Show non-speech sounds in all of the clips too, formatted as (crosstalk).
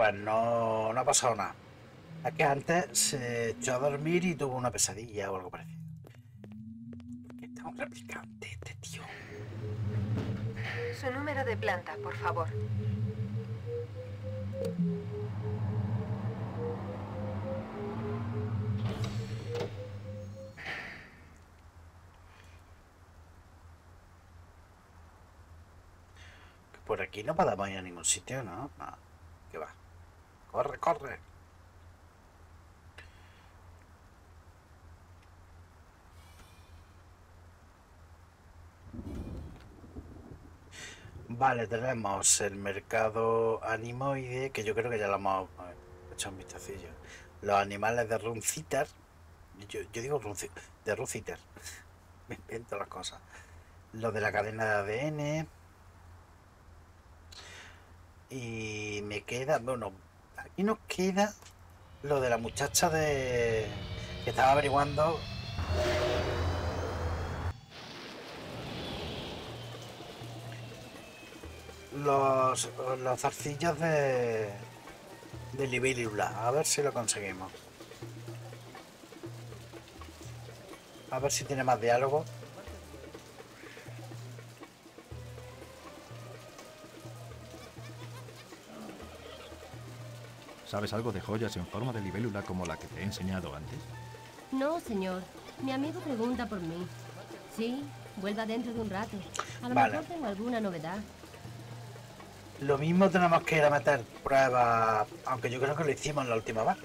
Pues no, no ha pasado nada. Es que antes se echó a dormir y tuvo una pesadilla o algo parecido. Porque está un replicante este tío. Su número de planta, por favor. Por aquí no podemos ir a ningún sitio, ¿no? No. Corre, corre. Vale, tenemos el mercado animoide, que yo creo que ya lo hemos hecho un vistacillo. Los animales de Runciter. Yo, digo Runciter, de Runciter. (laughs) Me invento las cosas. Lo de la cadena de ADN. Y me queda, bueno, aquí nos queda lo de la muchacha de que estaba averiguando los, los zarcillos de de libélula. A ver si lo conseguimos. A ver si tiene más diálogo. ¿Sabes algo de joyas en forma de libélula como la que te he enseñado antes? No, señor. Mi amigo pregunta por mí. Sí, vuelva dentro de un rato. A lo Vale. mejor tengo alguna novedad. Lo mismo tenemos que ir a meter pruebas, aunque yo creo que lo hicimos la última vez.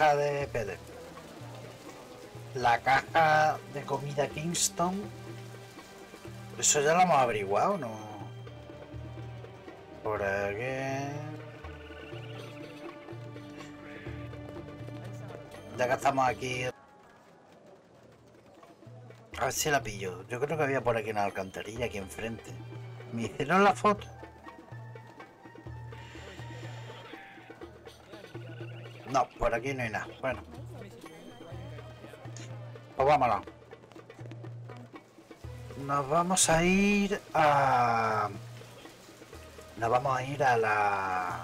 De PD, la caja de comida Kingston eso ya lo hemos averiguado, ¿no? Por aquí. Ya que estamos aquí. A ver si la pillo. Yo creo que había por aquí una alcantarilla aquí enfrente. ¿Me hicieron la foto? No, por aquí no hay nada. Bueno. Pues vámonos. Nos vamos a ir a... Nos vamos a ir a la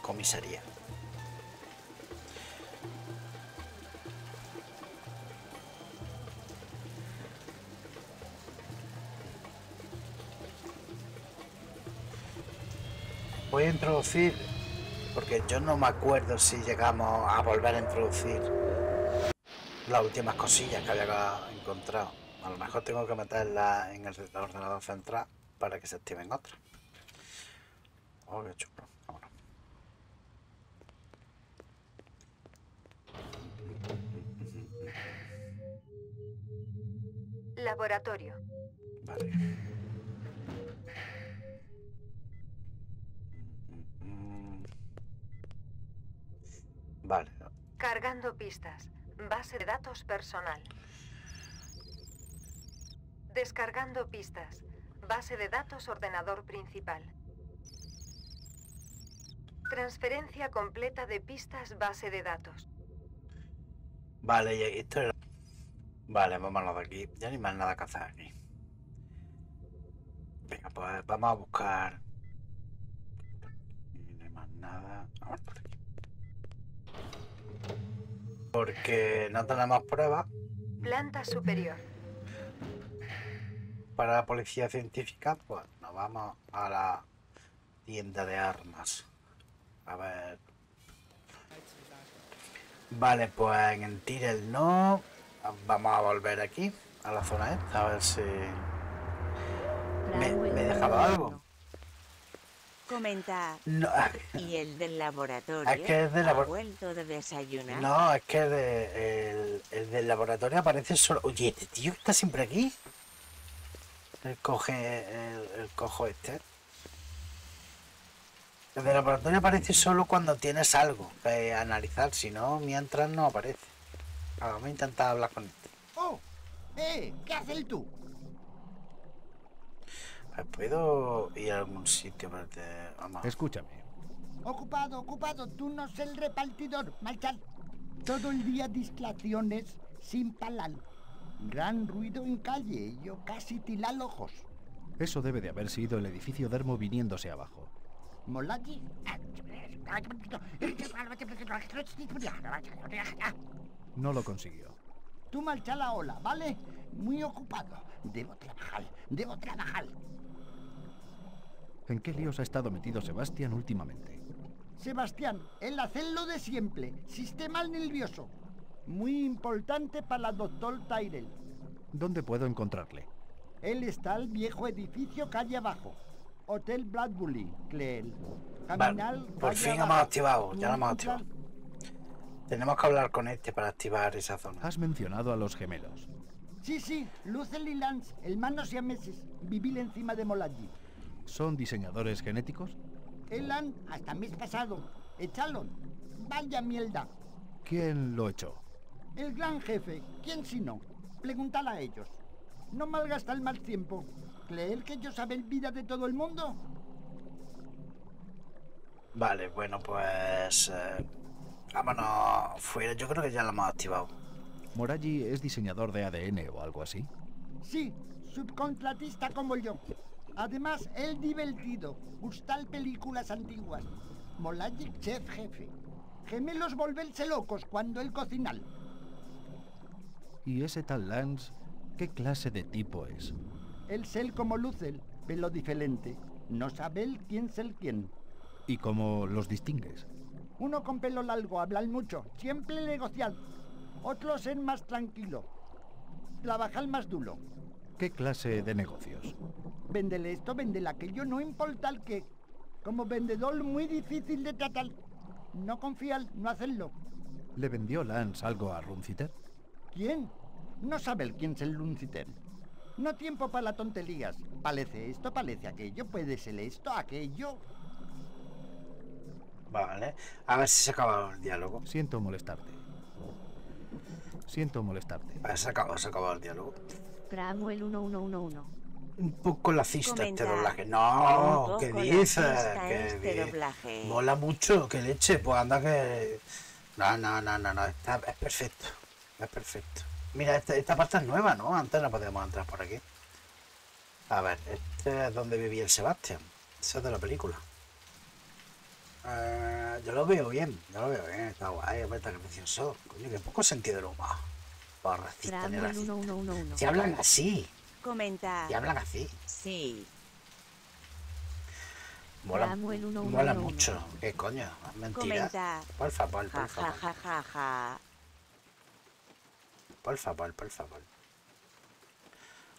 comisaría. Voy a introducir, porque yo no me acuerdo si llegamos a volver a introducir las últimas cosillas que había encontrado. A lo mejor tengo que meterla en el ordenador central para que se activen otras. Oh, qué chulo. Vámonos. Laboratorio. Vale. Mm. Vale. Cargando pistas. Base de datos personal. Descargando pistas. Base de datos ordenador principal. Transferencia completa de pistas base de datos. Vale, y esto era... Vale, vámonos de aquí. Ya ni más nada que hacer aquí. Venga, pues vamos a buscar... No hay más nada. Vamos por aquí. Porque no tenemos pruebas Planta superior. para la policía científica, pues nos vamos a la tienda de armas. A ver. Vale, pues en el Tyrell no. Vamos a volver aquí, a la zona esta, a ver si me, me he dejado algo. Comenta. No, ¿Y el del laboratorio? Es que es del ¿Ha labor- vuelto de desayunar? no, es que el, de- el- el del laboratorio aparece solo. Oye, este tío está siempre aquí. El coge. El, el cojo este. El del laboratorio aparece solo cuando tienes algo que analizar, si no, mientras no aparece. Ah, Vamos a intentar hablar con este. ¡Oh! ¡Eh! ¿Qué haces tú? ¿Puedo ir a algún sitio para te... Vamos. Escúchame. Ocupado, ocupado, tú no es el repartidor, marchar. Todo el día distracciones sin parar. Gran ruido en calle, yo casi tilar ojos. Eso debe de haber sido el edificio Dermo viniéndose abajo. Molaji. No lo consiguió. Tú marcha la ola, ¿vale? Muy ocupado. Debo trabajar, debo trabajar. ¿En qué líos ha estado metido Sebastián últimamente? Sebastián, el hacerlo de siempre, sistema nervioso. Muy importante para el doctor Tyrell. ¿Dónde puedo encontrarle? Él está al viejo edificio calle abajo. Hotel Bradbury, Cleel. Vale, por fin hemos activado, ya lo hemos activado. Tenemos que hablar con este para activar esa zona. Has mencionado a los gemelos. Sí, sí, Lucel y Lance, hermanos y meses, vivir encima de Molaji. ¿Son diseñadores genéticos? Elan hasta mes pasado. Echalo. Vaya mierda. ¿Quién lo echó? El gran jefe. ¿Quién si no? Pregúntale a ellos. No malgasta el mal tiempo. ¿Creer que ellos saben vida de todo el mundo? Vale, bueno, pues... eh, vámonos fuera. Yo creo que ya lo hemos activado. ¿Moraji es diseñador de ADN o algo así? Sí, subcontratista como yo. Además, el divertido. Gustar películas antiguas. Molagic chef jefe. Gemelos volverse locos cuando el cocinal. ¿Y ese tal Lance qué clase de tipo es? El sel como Lucel, pelo diferente. No sabe el quién es el quién. ¿Y cómo los distingues? Uno con pelo largo, hablar mucho, siempre negociar. Otro ser más tranquilo. Trabajar más duro. ¿Qué clase de negocios? Véndele esto, véndele aquello, no importa el qué. Como vendedor muy difícil de tratar. No confiar, no hacerlo. ¿Le vendió Lance algo a Runciter? ¿Quién? No sabe el quién es el Lunciter. No tiempo para las tonterías. Parece esto, parece aquello, puede ser esto, aquello. Vale. A ver si se acaba el diálogo. Siento molestarte. Siento molestarte. Se acaba, se acaba el diálogo. Cramuel 1111. Un poco lacista este doblaje. Un No, poco ¿qué dices? Que este. Mola mucho, que leche. Pues anda que... No, no, no, no, no. Está, es perfecto. Es perfecto. Mira, esta, esta parte es nueva, ¿no? Antes no podíamos entrar por aquí. A ver, este es donde vivía el Sebastián. Eso es de la película. Eh, yo lo veo bien, yo lo veo bien. Está guay, hombre, está precioso. Coño, que poco sentido del humor. Cramuel racistas. 1111. Si hablan así, Comenta. si hablan así. Sí. Mola, mola mucho. ¿Qué coño? ¿Es mentira? Comenta. Por favor, por favor. ja, ja, ja. Por favor, por favor.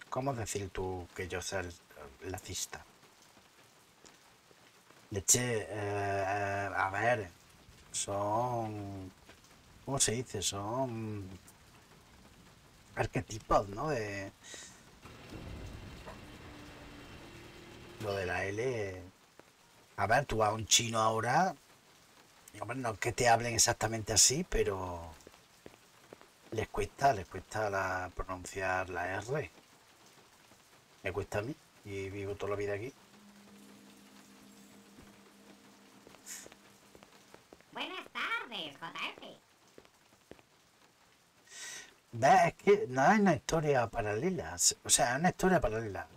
¿Cómo decir tú que yo soy lacista? Leche, eh, eh, a ver, son... ¿Cómo se dice? Son arquetipos, ¿no? De... Lo de la L... A ver, tú vas a un chino ahora... Hombre, no es que te hablen exactamente así, pero... Les cuesta, les cuesta la, pronunciar la R. Me cuesta a mí y vivo toda la vida aquí. Buenas tardes, JF. ¿Ves? Es que no es una historia paralela. O sea, es una historia paralela.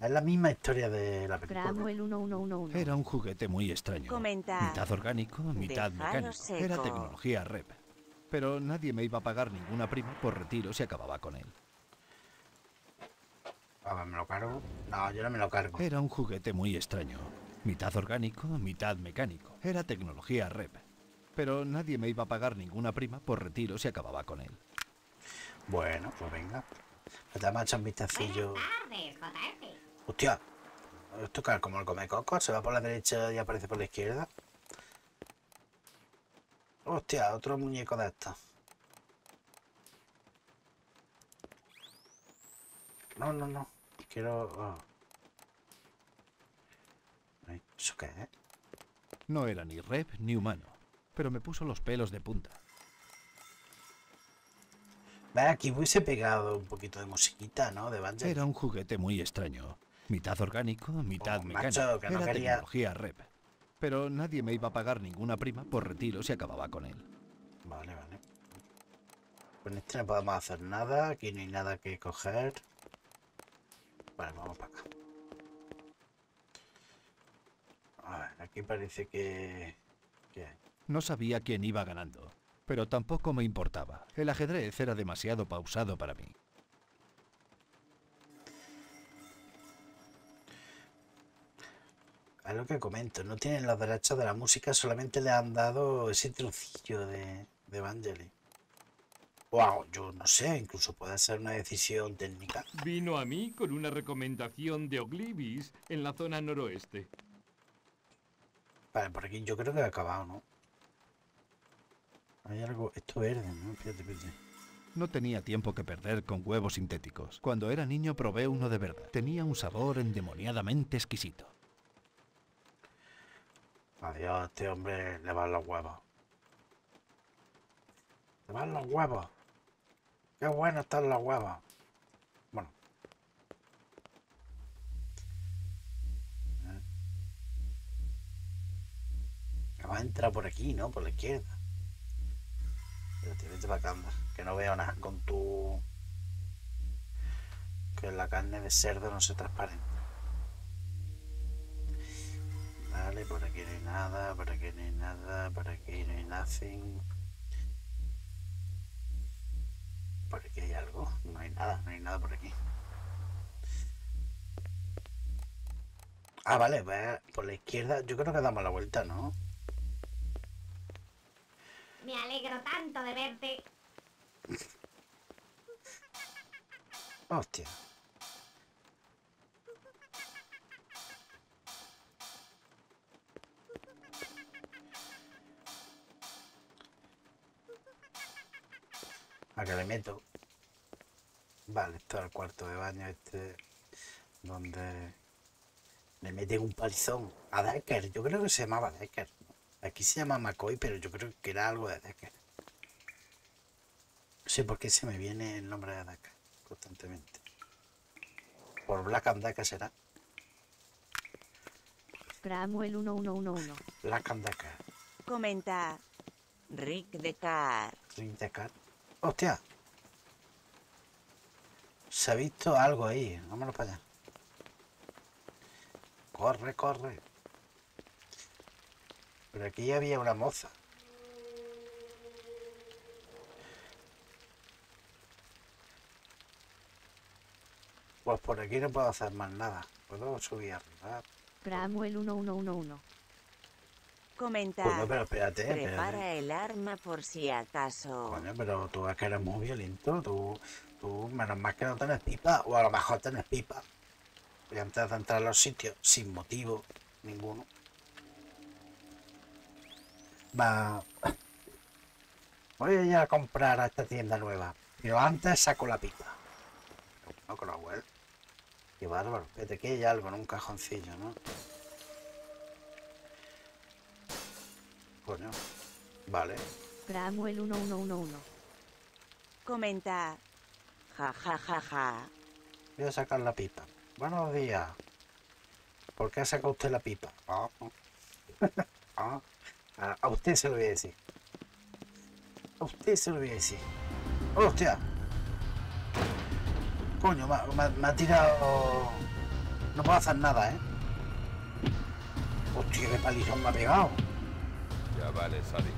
Es la misma historia de la película. Cramuel 1111. Era un juguete muy extraño. Comenta. Mitad orgánico, mitad mecánico. Era seco. tecnología REP. Pero nadie me iba a pagar ninguna prima por retiro si acababa con él. A ver, ¿me lo cargo? No, yo no me lo cargo. Era un juguete muy extraño. Mitad orgánico, mitad mecánico. Era tecnología REP. Pero nadie me iba a pagar ninguna prima por retiro si acababa con él. Bueno, pues venga. Me te echar un vistacillo. Hostia, esto es como el come coco, se va por la derecha y aparece por la izquierda. Hostia, otro muñeco de estos. No, no, no. Quiero. oh. Ay, ¿Eso qué es? No era ni rep ni humano, pero me puso los pelos de punta. Aquí hubiese pegado un poquito de musiquita, ¿no? De Banjo. Era un juguete muy extraño. Mitad orgánico, mitad Oh, mecánico. macho, que no Era quería- tecnología REP. Pero nadie me iba a pagar ninguna prima por retiro si acababa con él. Vale, vale. Con este no podemos hacer nada. Aquí no hay nada que coger. Vale, vamos para acá. A ver, aquí parece que... hay. No sabía quién iba ganando, pero tampoco me importaba. El ajedrez era demasiado pausado para mí. Es lo que comento, no tienen los derechos de la música, solamente le han dado ese trocillo de, de Evangeli. Wow, yo no sé, incluso puede ser una decisión técnica. Vino a mí con una recomendación de Oglivis en la zona noroeste. Vale, por aquí yo creo que he acabado, ¿no? Hay algo, esto verde, ¿no? Fíjate, fíjate. No tenía tiempo que perder con huevos sintéticos. Cuando era niño probé uno de verdad. Tenía un sabor endemoniadamente exquisito. Adiós, este hombre le van los huevos. Le van los huevos. Qué bueno están los huevos. Bueno. Eh. Va a entrar por aquí, ¿no? Por la izquierda. Anda, Que no veo nada con tu... Que la carne de cerdo no se transparente. Vale, por aquí no hay nada, por aquí no hay nada, por aquí no hay nothing. Por aquí hay algo, no hay nada, no hay nada por aquí. Ah, vale, pues por la izquierda, yo creo que damos la vuelta, ¿no? Me alegro tanto de verte. Hostia. A que le meto. Vale, esto es el cuarto de baño este donde le meten un palizón a Decker. Yo creo que se llamaba Decker. Aquí se llama McCoy, pero yo creo que era algo de Decker. No sé por qué se me viene el nombre de Decker constantemente. Por Black and Decker será. Cramuel 1111. Black and Decker. Comenta. Rick de Car. Ring Decker. Hostia. Se ha visto algo ahí. Vámonos para allá. Corre, corre. Pero aquí había una moza. Pues por aquí no puedo hacer más nada. Puedo subir arriba. Cramuel 1111. Comenta. Coño, pero espérate, espérate. Prepara el arma por si acaso. Coño, pero tú es que eres muy violento. Tú, tú, menos mal que no tienes pipa. O a lo mejor tienes pipa. Y antes de entrar a los sitios, sin motivo ninguno. Va. Voy a ir a comprar a esta tienda nueva. Pero antes saco la pipa. No con la web. Qué bárbaro. Fíjate que hay algo en un cajoncillo, ¿no? Coño. Vale. Cramuel 1111. Comenta. Ja ja ja ja. Voy a sacar la pipa. Buenos días. ¿Por qué ha sacado usted la pipa? Ah, (laughs) ah. A usted se lo voy a decir. A usted se lo voy a decir. ¡Hostia! Coño, me, ha- me ha- me ha tirado... No puedo hacer nada, ¿eh? Hostia, qué palizón me ha pegado. Ya vale, Sally.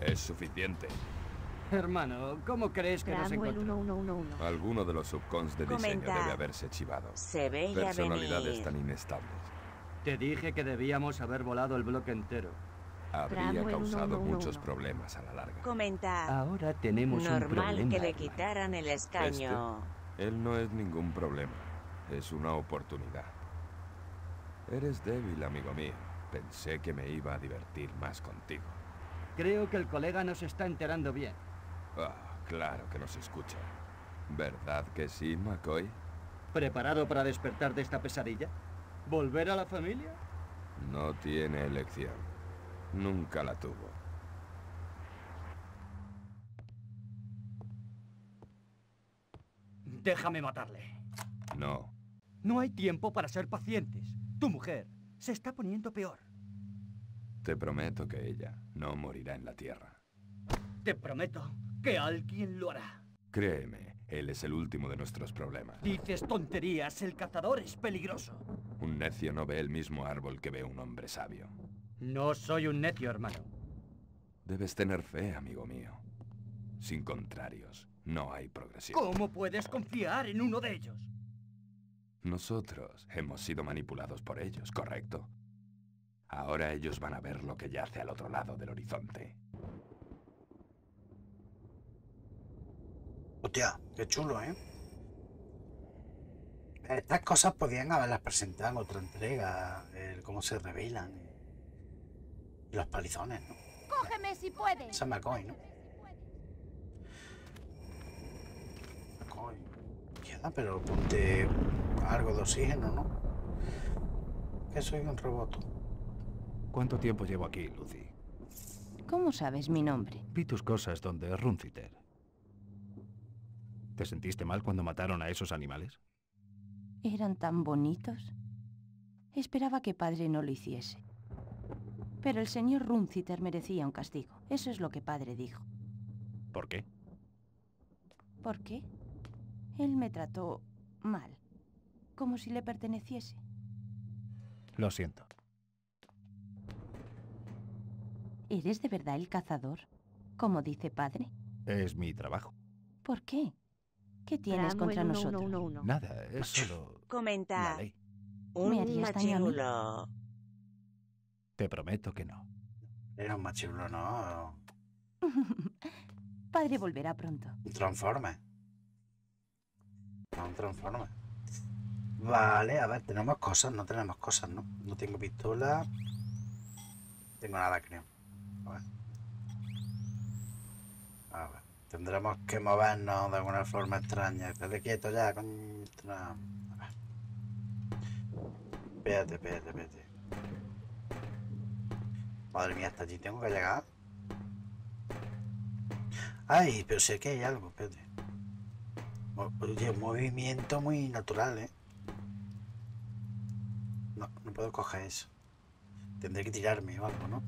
Es suficiente. Hermano, ¿cómo crees que nos encontramos? 1111. Alguno de los subcons de diseño Comenta. debe haberse chivado. Se veía Personalidades venir. tan inestables. Te dije que debíamos haber volado el bloque entero. Habría causado 1111. muchos problemas a la larga. Comenta. Ahora tenemos un Normal problema. que le quitaran el escaño. Él no es ningún problema. Es una oportunidad. Eres débil, amigo mío. Pensé que me iba a divertir más contigo. Creo que el colega no se está enterando bien. Ah, claro que nos escucha. ¿Verdad que sí, McCoy? ¿Preparado para despertar de esta pesadilla? ¿Volver a la familia? No tiene elección. Nunca la tuvo. Déjame matarle. No. No hay tiempo para ser pacientes. Tu mujer se está poniendo peor. Te prometo que ella no morirá en la Tierra. Te prometo que alguien lo hará. Créeme, él es el último de nuestros problemas. Dices tonterías, el cazador es peligroso. Un necio no ve el mismo árbol que ve un hombre sabio. No soy un necio, hermano. Debes tener fe, amigo mío. Sin contrarios, no hay progresión. ¿Cómo puedes confiar en uno de ellos? Nosotros hemos sido manipulados por ellos, ¿correcto? Ahora ellos van a ver lo que yace al otro lado del horizonte. Hostia, qué chulo, ¿eh? Estas cosas podían haberlas presentado en otra entrega, el cómo se revelan. Y los palizones, ¿no? Cógeme si puedes. Esa McCoy, ¿no? McCoy. Queda, pero ponte algo de oxígeno, ¿no? Que soy un robot. ¿Cuánto tiempo llevo aquí, Lucy? ¿Cómo sabes mi nombre? Vi tus cosas donde Runciter. ¿Te sentiste mal cuando mataron a esos animales? Eran tan bonitos. Esperaba que padre no lo hiciese. Pero el señor Runciter merecía un castigo. Eso es lo que padre dijo. ¿Por qué? ¿Por qué? Él me trató mal. Como si le perteneciese. Lo siento. ¿Eres de verdad el cazador? Como dice padre. Es mi trabajo. ¿Por qué? ¿Qué tienes contra uno, nosotros? uno, uno, uno. Nada, es solo Comenta. la ley. ¿Me Un harías daño a mí? machirulo. Te prometo que no. Era un machirulo, ¿no? (laughs) padre volverá pronto. Un transforme. No, un transforme. Vale, a ver, tenemos cosas, no tenemos cosas, ¿no? No tengo pistola. No tengo nada, creo. A ver. Tendremos que movernos de alguna forma extraña. Estate quieto ya, contra. Espérate, espérate, espérate. Madre mía, hasta allí tengo que llegar. Ay, pero sé que hay algo, espérate. Oye, un movimiento muy natural, ¿eh? No, no puedo coger eso. Tendré que tirarme o algo, ¿no?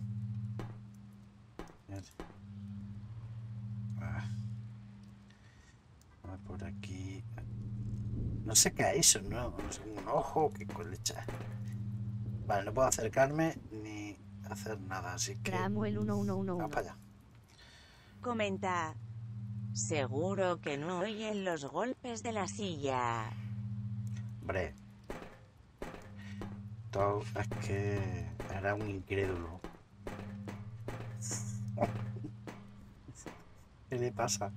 Espérate. Ah. A ver, por aquí. No sé qué es eso, ¿no? Sé, un ojo, qué colecha. Vale, no puedo acercarme ni hacer nada, así que. Samuel uno, uno, uno, Vamos uno. para allá. Comenta. Seguro que no oyen los golpes de la silla. Hombre. Todo es que era un incrédulo. (laughs) ¿Qué le pasa?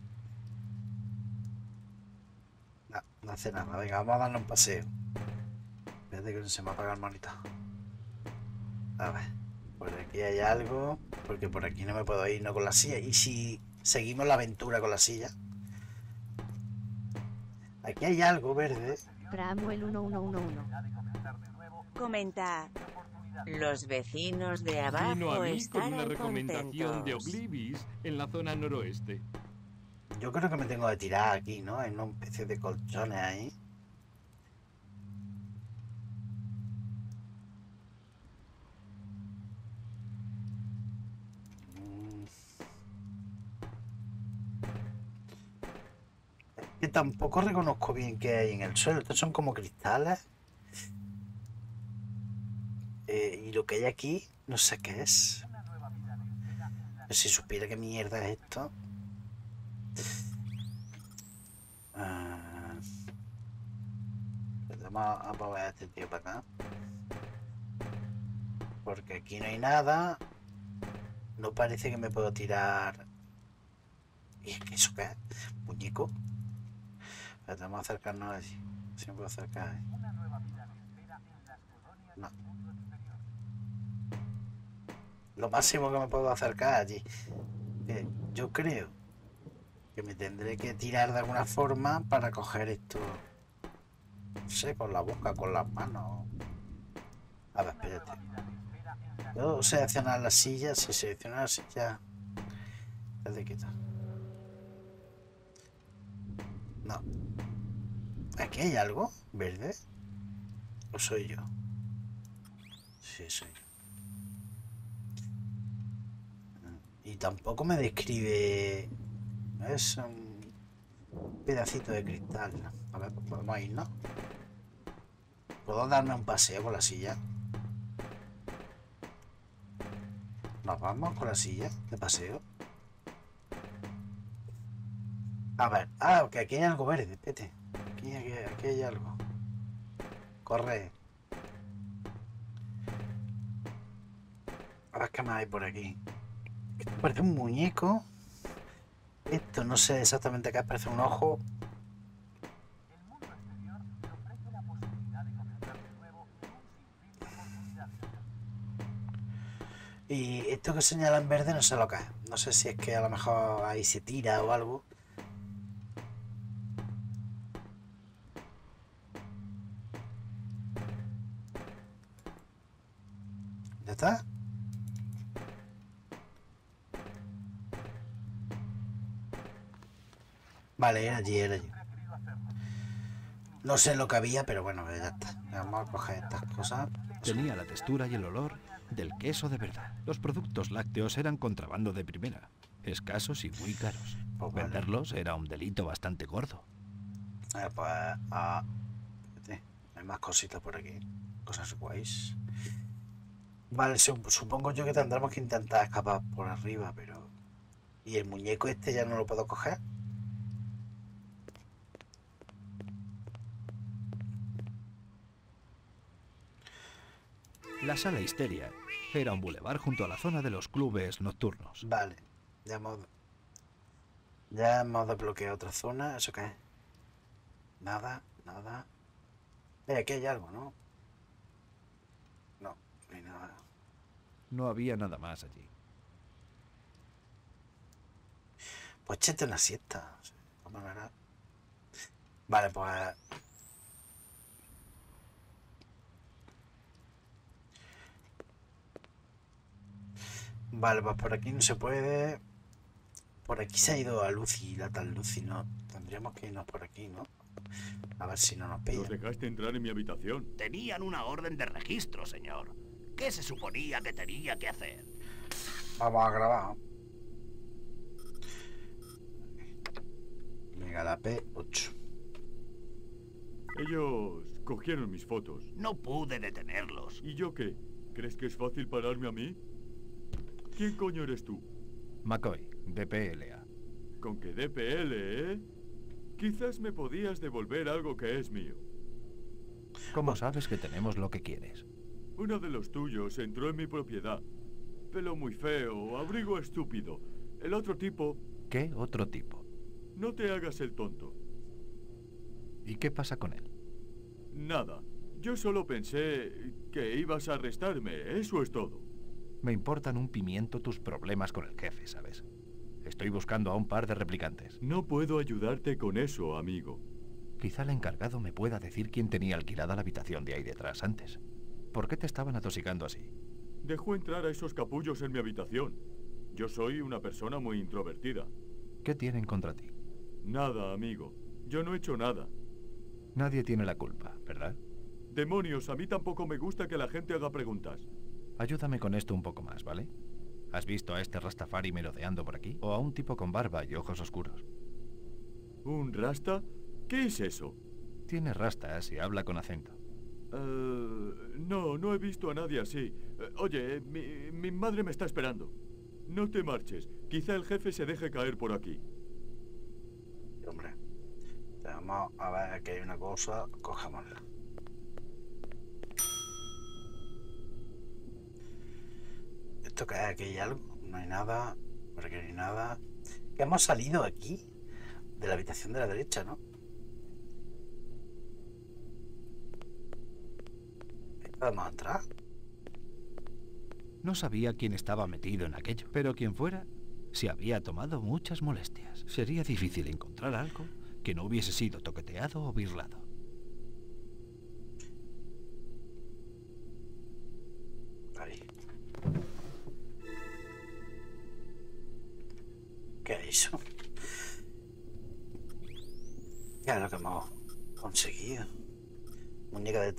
Hace nada. Venga, vamos a darle un paseo. Espérate que no se me apaga el monitor. A ver. Por aquí hay algo. Porque por aquí no me puedo ir, no con la silla. ¿Y si seguimos la aventura con la silla? Aquí hay algo verde. Samuel uno, uno, uno, uno. Comenta. Los vecinos de Vino a abajo mí con una recomendación de contentos. Oblivis en la zona noroeste. Yo creo que me tengo que tirar aquí, ¿no? En una especie de colchones ahí. Que tampoco reconozco bien qué hay en el suelo. Estos son como cristales. Eh, y lo que hay aquí, no sé qué es. Si supiera qué mierda es esto. Vamos a mover a este tío para acá. Porque aquí no hay nada. No parece que me puedo tirar. ¿Y es que eso qué? ¿Muñeco? Vamos a acercarnos allí. Si me puedo acercar ahí. No. Lo máximo que me puedo acercar allí. Eh, yo creo me tendré que tirar de alguna forma para coger esto. No sé, con la boca, con las manos. A ver, espérate. Puedo seleccionar la silla, si selecciono la silla. Espérate, quita. No. ¿Aquí hay algo? ¿Verde? ¿O soy yo? Sí, soy yo. Y tampoco me describe... Es un pedacito de cristal. A ver, vamos a ir, ¿no? ¿Puedo darme un paseo con la silla? ¿Nos vamos con la silla de paseo? A ver, ah, que aquí hay algo verde, espérate. Aquí, aquí, hay algo. Corre. A ver qué más hay por aquí. Parece un muñeco. Esto no sé exactamente qué es, parece un ojo. Y esto que señala en verde no sé lo que es. No sé si es que a lo mejor ahí se tira o algo. ¿Ya está? Vale, era allí, era allí. No sé lo que había, pero bueno, ya está. Vamos a coger estas cosas. Tenía la textura y el olor del queso de verdad. Los productos lácteos eran contrabando de primera, escasos y muy caros. Pues vale. Venderlos era un delito bastante gordo. Eh, pues, ah, hay más cositas por aquí. Cosas guays. Vale, su- supongo yo que tendremos que intentar escapar por arriba, pero... ¿Y el muñeco este ya no lo puedo coger? La sala Histeria era un bulevar junto a la zona de los clubes nocturnos. Vale, ya hemos... Ya hemos desbloqueado otra zona. ¿Eso qué es? Nada, nada. Eh, aquí hay algo, ¿no? No, no hay nada. No había nada más allí. Pues échate una siesta. maneras. Vale, pues. Vale, pues por aquí no se puede. Por aquí se ha ido a Lucy, la tal Lucy, ¿no? Tendríamos que irnos por aquí, ¿no? A ver si no nos Los pillan. dejaste entrar en mi habitación. Tenían una orden de registro, señor. ¿Qué se suponía que tenía que hacer? Vamos a grabar. Venga, la P8. Ellos cogieron mis fotos. No pude detenerlos. ¿Y yo qué? ¿Crees que es fácil pararme a mí? ¿Quién coño eres tú? McCoy, DPLA. Con que DPL, ¿eh? Quizás me podías devolver algo que es mío. ¿Cómo sabes que tenemos lo que quieres? Uno de los tuyos entró en mi propiedad. Pelo muy feo, abrigo estúpido. El otro tipo, ¿Qué otro tipo? no te hagas el tonto. ¿Y qué pasa con él? Nada. Yo solo pensé que ibas a arrestarme, eso es todo. Me importan un pimiento tus problemas con el jefe, ¿sabes? Estoy buscando a un par de replicantes. No puedo ayudarte con eso, amigo. Quizá el encargado me pueda decir quién tenía alquilada la habitación de ahí detrás antes. ¿Por qué te estaban atosigando así? Dejó entrar a esos capullos en mi habitación. Yo soy una persona muy introvertida. ¿Qué tienen contra ti? Nada, amigo. Yo no he hecho nada. Nadie tiene la culpa, ¿verdad? Demonios, a mí tampoco me gusta que la gente haga preguntas. Ayúdame con esto un poco más, ¿vale? ¿Has visto a este Rastafari merodeando por aquí? ¿O a un tipo con barba y ojos oscuros? ¿Un rasta? ¿Qué es eso? Tiene rastas y habla con acento. Eh, no, no he visto a nadie así. Eh, oye, mi, mi madre me está esperando. No te marches. Quizá el jefe se deje caer por aquí. Hombre. Vamos a ver que hay una cosa. Cogémosla. ¿Esto qué es? ¿Aquí hay algo? No hay nada. Por aquí no hay nada. Que hemos salido aquí. De la habitación de la derecha, ¿no? ¿Podemos entrar? No sabía quién estaba metido en aquello, pero quien fuera, se había tomado muchas molestias. Sería difícil encontrar algo que no hubiese sido toqueteado o birlado.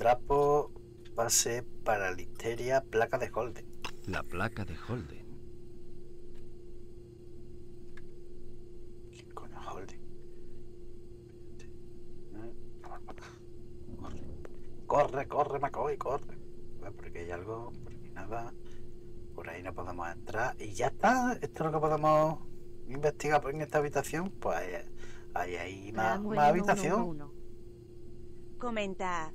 Trapo, pase para listeria, placa de Holden. La placa de Holden. ¿Qué coño es Holden? Corre, corre, corre, McCoy, corre. Bueno, por aquí hay algo, por aquí nada. Por ahí no podemos entrar. Y ya está. Esto es lo que podemos investigar en esta habitación. Pues ahí, ahí hay más, más habitación. Comenta.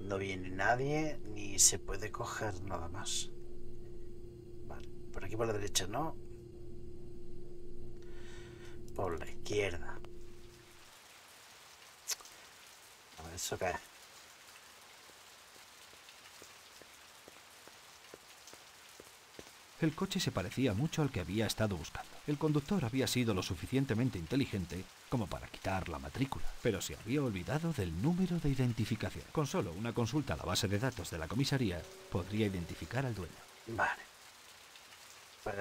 No viene nadie ni se puede coger nada más. Vale, por aquí por la derecha no. Por la izquierda. A ver, ¿eso qué es? El coche se parecía mucho al que había estado buscando. El conductor había sido lo suficientemente inteligente como para quitar la matrícula, pero se había olvidado del número de identificación. Con solo una consulta a la base de datos de la comisaría, podría identificar al dueño. Vale. Pues,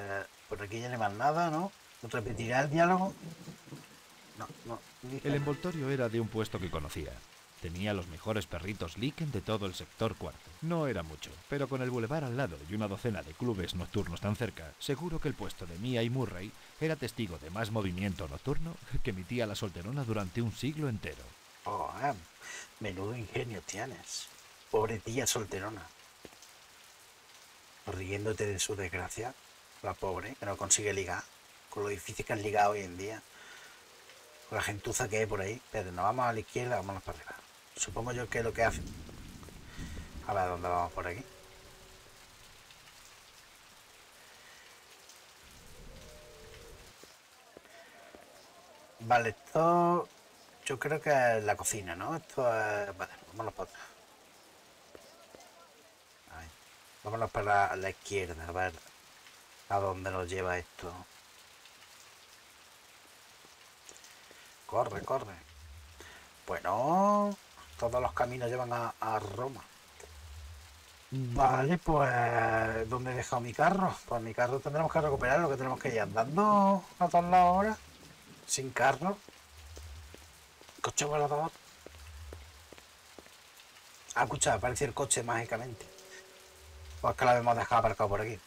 por aquí ya no más nada, ¿no? ¿Repetirá el diálogo? No, no. El envoltorio era de un puesto que conocía. Tenía los mejores perritos Licken de todo el sector cuarto. No era mucho, pero con el bulevar al lado y una docena de clubes nocturnos tan cerca, seguro que el puesto de Mia y Murray era testigo de más movimiento nocturno que mi tía la solterona durante un siglo entero. Oh, menudo ingenio tienes. Pobre tía solterona. Riéndote de su desgracia. La pobre, que no consigue ligar. Con lo difícil que han ligado hoy en día. Con la gentuza que hay por ahí. Pero no vamos a la izquierda, vámonos para arriba. Supongo yo que lo que hacen. A ver, ¿dónde vamos por aquí? Vale, esto yo creo que es la cocina, ¿no? Esto es... Vale, vámonos para atrás. Vámonos para la izquierda, a ver a dónde nos lleva esto. Corre, corre. Bueno, todos los caminos llevan a, a Roma. Vale, pues ¿dónde he dejado mi carro? Pues mi carro tendremos que recuperar lo que tenemos que ir andando a todos lados ahora. Sin carro. Coche volador. Ah, escucha, aparece el coche mágicamente. Pues que lo hemos dejado aparcado por aquí.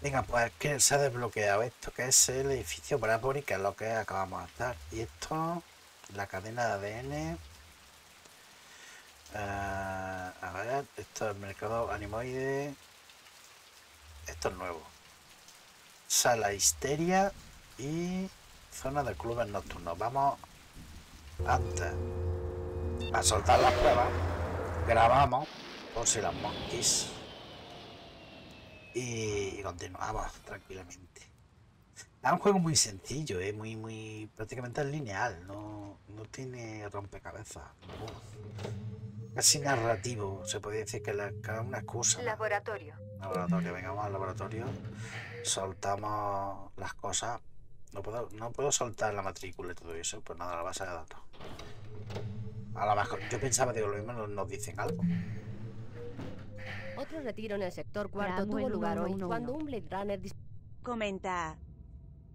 Venga, pues que se ha desbloqueado esto, que es el edificio Bradbury, que es lo que acabamos de estar. Y esto, la cadena de ADN. Eh, a ver, esto es mercado animoide. Esto es nuevo. Sala histeria y zona de clubes nocturnos. Vamos antes a soltar las pruebas. Grabamos por si las monkeys. Y, continuamos tranquilamente. Es un juego muy sencillo, ¿eh? muy, muy, prácticamente lineal, no, no tiene rompecabezas. Casi narrativo, se podría decir que la, es una excusa. ¿no? Laboratorio. Laboratorio, venga, vamos al laboratorio. Soltamos las cosas. No puedo, no puedo soltar la matrícula y todo eso, pues nada, la base de datos. A lo mejor, yo pensaba, digo, lo mismo nos, nos dicen algo. Otro retiro en el sector cuarto tuvo lugar hoy 111. cuando un Blade Runner dis- Comenta.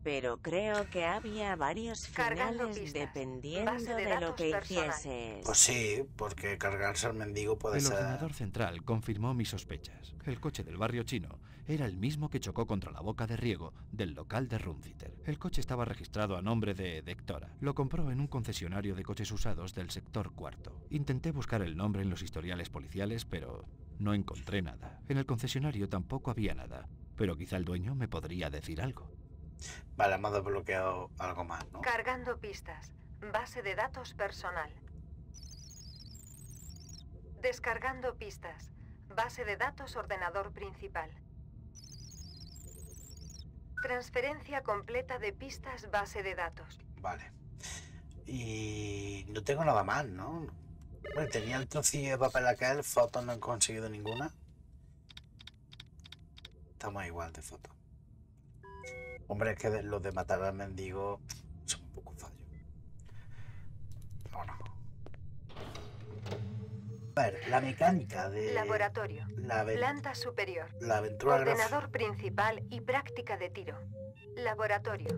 Pero creo que había varios Cargando finales pistas. dependiendo de de lo que personal. hicieses. Pues sí, porque cargarse al mendigo puede El ser. ordenador central confirmó mis sospechas. El coche del barrio chino era el mismo que chocó contra la boca de riego del local de Rumciter. El coche estaba registrado a nombre de Dectora. Lo compró en un concesionario de coches usados del sector cuarto. Intenté buscar el nombre en los historiales policiales, pero no encontré nada. En el concesionario tampoco había nada, pero quizá el dueño me podría decir algo. Vale, hemos desbloqueado algo más, ¿no? Cargando pistas. Base de datos personal. Descargando pistas. Base de datos ordenador principal. Transferencia completa de pistas base de datos. Vale. Y no tengo nada más, ¿no? Bueno, tenía el trocillo de papel aquel, fotos no he conseguido ninguna. Estamos igual de fotos. Hombre, es que los de matar al mendigo son un poco fallos. Vámonos. A ver, la mecánica de Laboratorio. la, Planta superior. la aventura. Ordenador principal y práctica de tiro. Laboratorio.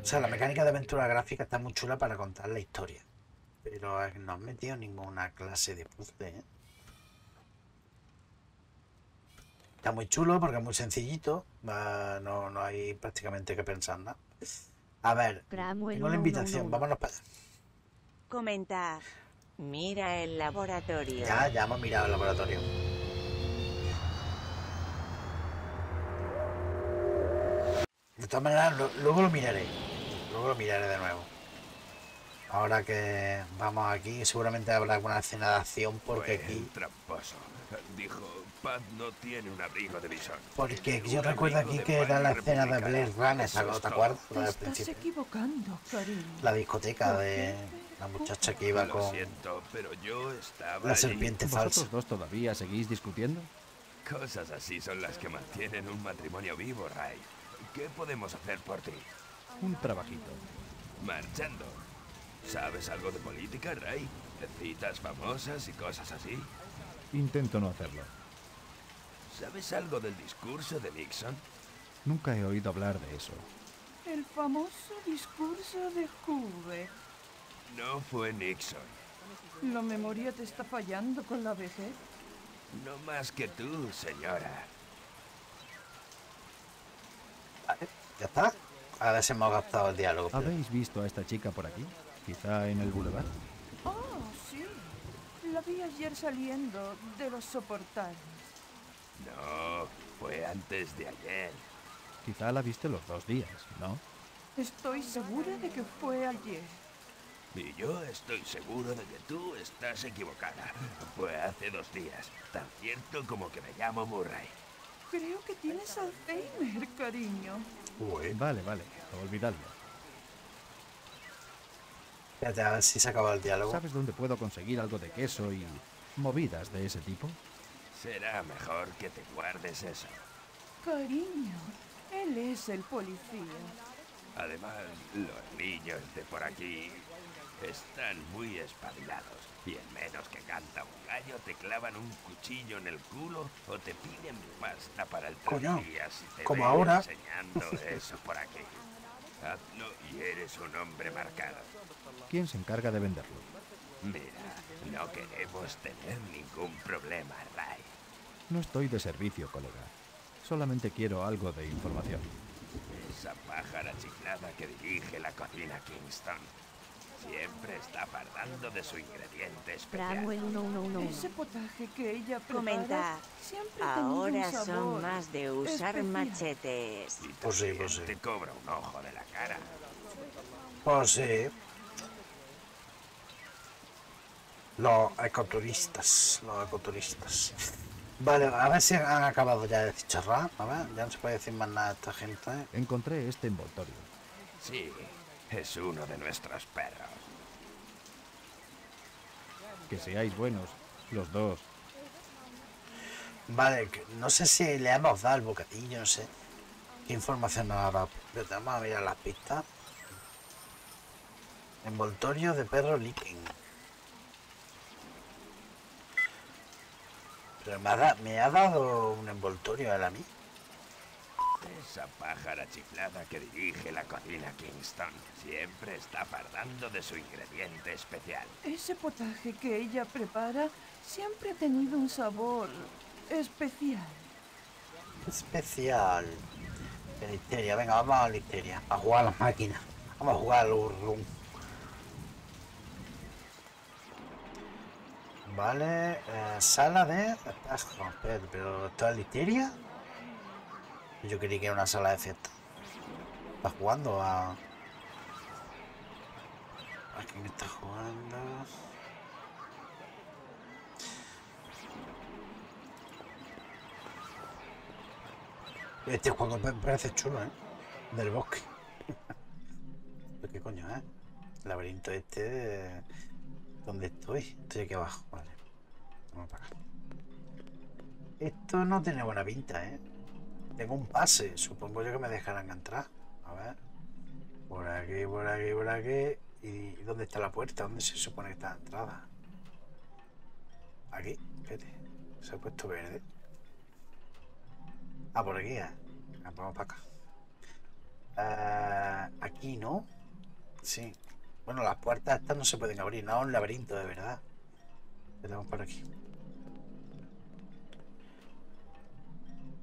O sea, la mecánica de aventura gráfica está muy chula para contar la historia. Pero eh, no han metido ninguna clase de puzzle, ¿eh? Está muy chulo porque es muy sencillito. no, no hay prácticamente que pensar nada. A ver, tengo la 111. invitación. Vámonos para allá. Comenta. Mira el laboratorio. Ya, ya hemos mirado el laboratorio. De todas maneras, lo- luego lo miraré. Luego lo miraré de nuevo. Ahora que vamos aquí, seguramente habrá alguna escena de acción porque Fue aquí... el tramposo. Dijo, Pat no tiene un abrigo de visón. Porque yo recuerdo aquí que era la escena de. Blair Run, Eso esa, es ¿te acuerdas? La Te estás principio. equivocando, cariño. La discoteca de la muchacha que iba Lo con siento, pero yo estaba la allí. serpiente ¿Vosotros falsa. dos todavía seguís discutiendo? Cosas así son las que mantienen un matrimonio vivo, Ray. ¿Qué podemos hacer por ti? Un trabajito. Marchando. ¿Sabes algo de política, Ray? ¿De citas famosas y cosas así? Intento no hacerlo. ¿Sabes algo del discurso de Nixon? Nunca he oído hablar de eso. El famoso discurso de Hoover. No fue Nixon. La memoria te está fallando con la vejez. No más que tú, señora. ¿Ya está? A ver si hemos gastado el diálogo. pero- ¿Habéis visto a esta chica por aquí? Quizá en el boulevard. Oh, sí. La vi ayer saliendo de los soportales. No, fue antes de ayer. Quizá la viste los dos días, ¿no? Estoy segura de que fue ayer. Y yo estoy seguro de que tú estás equivocada. Fue hace dos días, tan cierto como que me llamo Murray. Creo que tienes Alzheimer, cariño. Vale, vale, olvidadlo. Espérate, a ver si se acaba el diálogo. ¿Sabes dónde puedo conseguir algo de queso y movidas de ese tipo? Será mejor que te guardes eso. Cariño, él es el policía. Además, los niños de por aquí están muy espabilados. Y en menos que canta un gallo, te clavan un cuchillo en el culo o te piden pasta para el Coño, tranvía si te como ven ahora. enseñando eso por aquí. Hazlo y eres un hombre marcado. ¿Quién se encarga de venderlo? Mira, no queremos tener ningún problema, Ray. No estoy de servicio, colega. Solamente quiero algo de información. Esa pájara chiflada que dirige la cocina Kingston siempre está fardando de su ingrediente especial. Bramwell 1111. Ese potaje que ella prepara Comenta. siempre Ahora un sabor son más de usar especial. machetes. Y Pues sí, pues sí. te cobra un ojo de la cara. Pues sí. Los ecoturistas. Los ecoturistas. Vale, a ver si han acabado ya de chicharrar. A ver, ya no se puede decir más nada a esta gente. Encontré este envoltorio. Sí, es uno de nuestros perros. Que seáis buenos, los dos. Vale, no sé si le hemos dado el bocadillo, no sé. ¿Qué información nos ha dado? Pero vamos a mirar las pistas. Envoltorio de perro licking. Pero me ha, da- me ha dado un envoltorio él a mí. Esa pájara chiflada que dirige la cocina Kingston siempre está fardando de su ingrediente especial. Ese potaje que ella prepara siempre ha tenido un sabor especial. Especial. De Listeria, venga, vamos a Listeria. A jugar a las máquinas. Vamos a jugar al Urrum. Vale, eh, sala de. Espérate, pero ¿esto es Listeria? Yo creí que era una sala de fiesta. ¿Está jugando a...? ¿A quién está jugando? Este juego parece chulo, ¿eh? Del bosque. (laughs) ¿Qué coño, eh? Laberinto este... ¿Dónde estoy? Estoy aquí abajo, vale. Vamos para acá. Esto no tiene buena pinta, ¿eh? Tengo un pase, supongo yo que me dejarán entrar. A ver. Por aquí, por aquí, por aquí. ¿Y dónde está la puerta? ¿Dónde se supone que está la entrada? Aquí, espérate. Se ha puesto verde. Ah, por aquí, ¿eh? Venga, vamos para acá. Ah, aquí, ¿no? Sí. Bueno, las puertas estas no se pueden abrir, no un laberinto de verdad. Tenemos por aquí.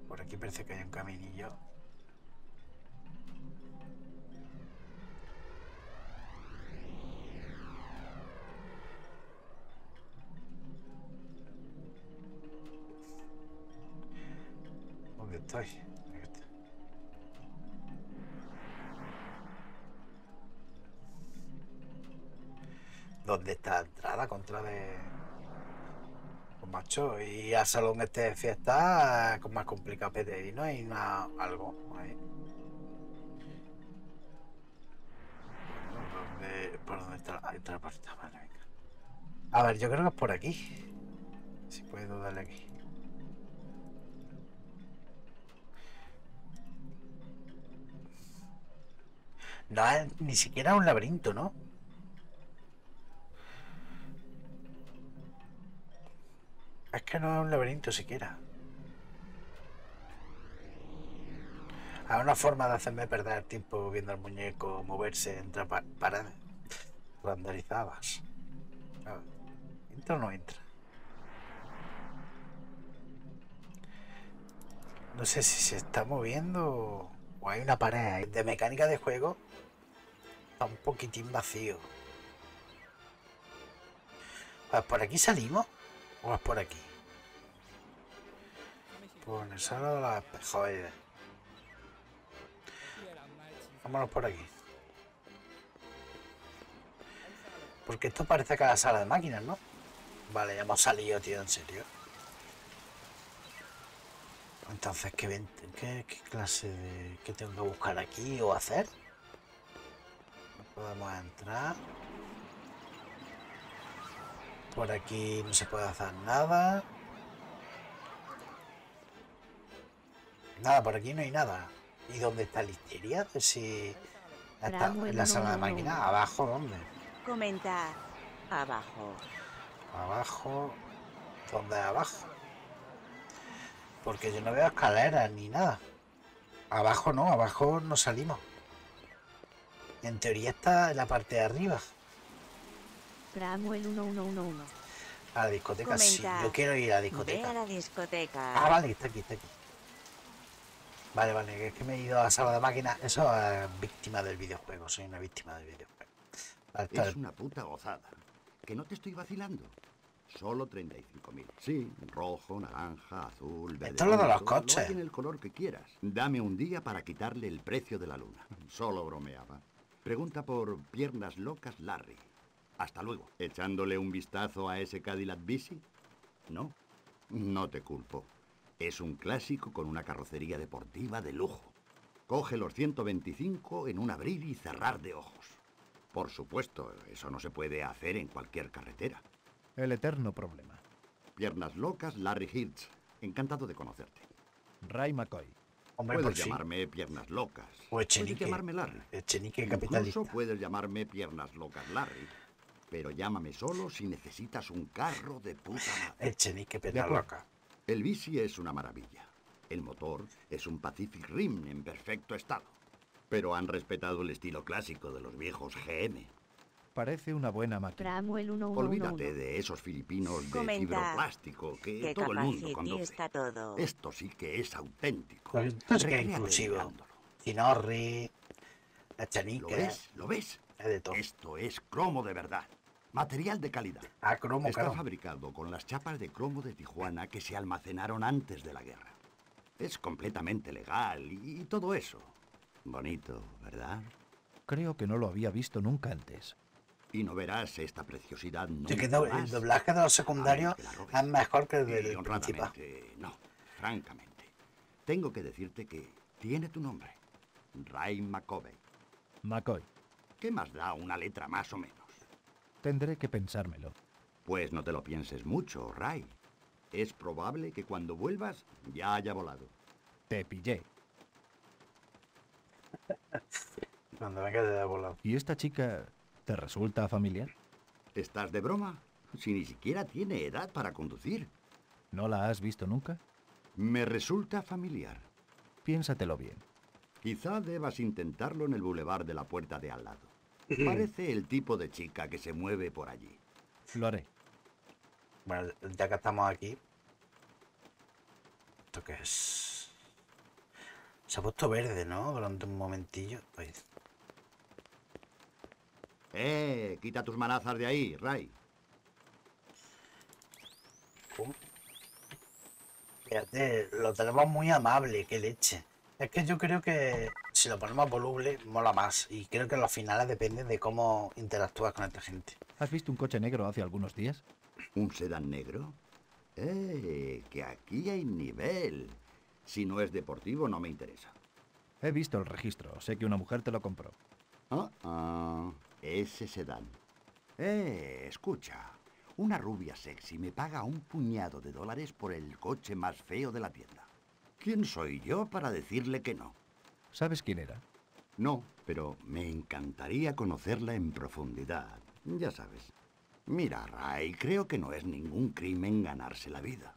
Por aquí parece que hay un caminillo. ¿Dónde estoy? ¿Dónde está la entrada contra de... Pues macho, y al salón este de fiesta es más complicado y no hay nada, algo ahí. ¿Por dónde, por dónde está, ahí está la puerta? Vale, venga. A ver, yo creo que es por aquí. Si puedo darle aquí. No ni siquiera un laberinto, ¿no? Es que no es un laberinto siquiera. Hay una forma de hacerme perder tiempo viendo al muñeco moverse entre pa- paredes ver, ¿Entra o no entra? No sé si se está moviendo o hay una pared de mecánica de juego. Está un poquitín vacío. Pues por aquí salimos. ¿O es por aquí? Por el sala de los espejoides. Vámonos por aquí. Porque esto parece la sala de máquinas, ¿no? Vale, ya hemos salido, tío, en serio. Entonces, ¿qué, qué, clase de... qué tengo que buscar aquí o hacer? Podemos entrar. Por aquí no se puede hacer nada. Nada, por aquí no hay nada. ¿Y dónde está la histeria? De si está Bravo, en la sala de máquinas. ¿Abajo dónde? Comenta abajo. Abajo. ¿Dónde abajo? Porque yo no veo escaleras ni nada. Abajo no, abajo no salimos. En teoría está en la parte de arriba. Bramwell 1111. A la discoteca sí. Comenta. Yo quiero ir a la Ve discoteca. a la discoteca. Ah, vale, está aquí, está aquí. Vale, vale, que es que me he ido a la sala de máquinas. Eso es víctima del videojuego, soy una víctima del videojuego. Vale, Es una puta gozada. Que no te estoy vacilando. Solo 35.000. Sí, rojo, naranja, azul, verde. Esto es lo de los coches. En el color que quieras. Dame un día para quitarle el precio de la luna. Solo bromeaba. Pregunta por Piernas Locas Larry. Hasta luego. ¿Echándole un vistazo a ese Cadillac Bici? No, no te culpo. Es un clásico con una carrocería deportiva de lujo. Coge los 125 en un abrir y cerrar de ojos. Por supuesto, eso no se puede hacer en cualquier carretera. El eterno problema. Piernas locas, Larry Hitch. Encantado de conocerte. Ray McCoy. Hombre, puedes fin. llamarme Piernas locas. O puedes Echenique. llamarme Larry. Echenique Incluso capitalista. puedes llamarme Piernas locas Larry. Pero llámame solo si necesitas un carro de puta madre. (sighs) Echenique loca. El bici es una maravilla. El motor es un Pacific Rim en perfecto estado. Pero han respetado el estilo clásico de los viejos GM. Parece una buena máquina. Bramwell 1111. Olvídate de esos filipinos de Comenta fibroplástico que que todo el mundo conduce. está todo. Esto sí que es auténtico. Esto que es Recréate inclusivo. Cinorri. ¿Lo Echenique. ves? ¿Lo ves? Es de todo. Esto es cromo de verdad. Material de calidad. Ah, cromo, Está claro. fabricado con las chapas de cromo de Tijuana que se almacenaron antes de la guerra. Es completamente legal y todo eso. Bonito, ¿verdad? Creo que no lo había visto nunca antes. Y no verás esta preciosidad nunca que do- el más. doblaje de los secundarios es mejor que el Y del principal. no, francamente. Tengo que decirte que tiene tu nombre. Ray McCovey. McCoy. ¿Qué más da una letra más o menos? Tendré que pensármelo. Pues no te lo pienses mucho, Ray. Es probable que cuando vuelvas ya haya volado. Te pillé. (laughs) Cuando me quede de volado. ¿Y esta chica te resulta familiar? ¿Estás de broma? Si ni siquiera tiene edad para conducir. ¿No la has visto nunca? Me resulta familiar. Piénsatelo bien. Quizá debas intentarlo en el bulevar de la puerta de al lado. Parece el tipo de chica que se mueve por allí. Lo haré. Bueno, ya que estamos aquí. ¿Esto qué es? Se ha puesto verde, ¿no? Durante un momentillo. Ay, ¡Eh! Quita tus manazas de ahí, Ray. pum. Fíjate, lo tenemos muy amable, qué leche. Es que yo creo que si lo ponemos voluble, mola más. Y creo que los finales dependen de cómo interactúas con esta gente. ¿Has visto un coche negro hace algunos días? ¿Un sedán negro? ¡Eh! Que aquí hay nivel. Si no es deportivo, no me interesa. He visto el registro. Sé que una mujer te lo compró. Ah, ah, ese sedán. Eh, escucha. Una rubia sexy me paga un puñado de dólares por el coche más feo de la tienda. ¿Quién soy yo para decirle que no? ¿Sabes quién era? No, pero me encantaría conocerla en profundidad. Ya sabes. Mira, Ray, creo que no es ningún crimen ganarse la vida.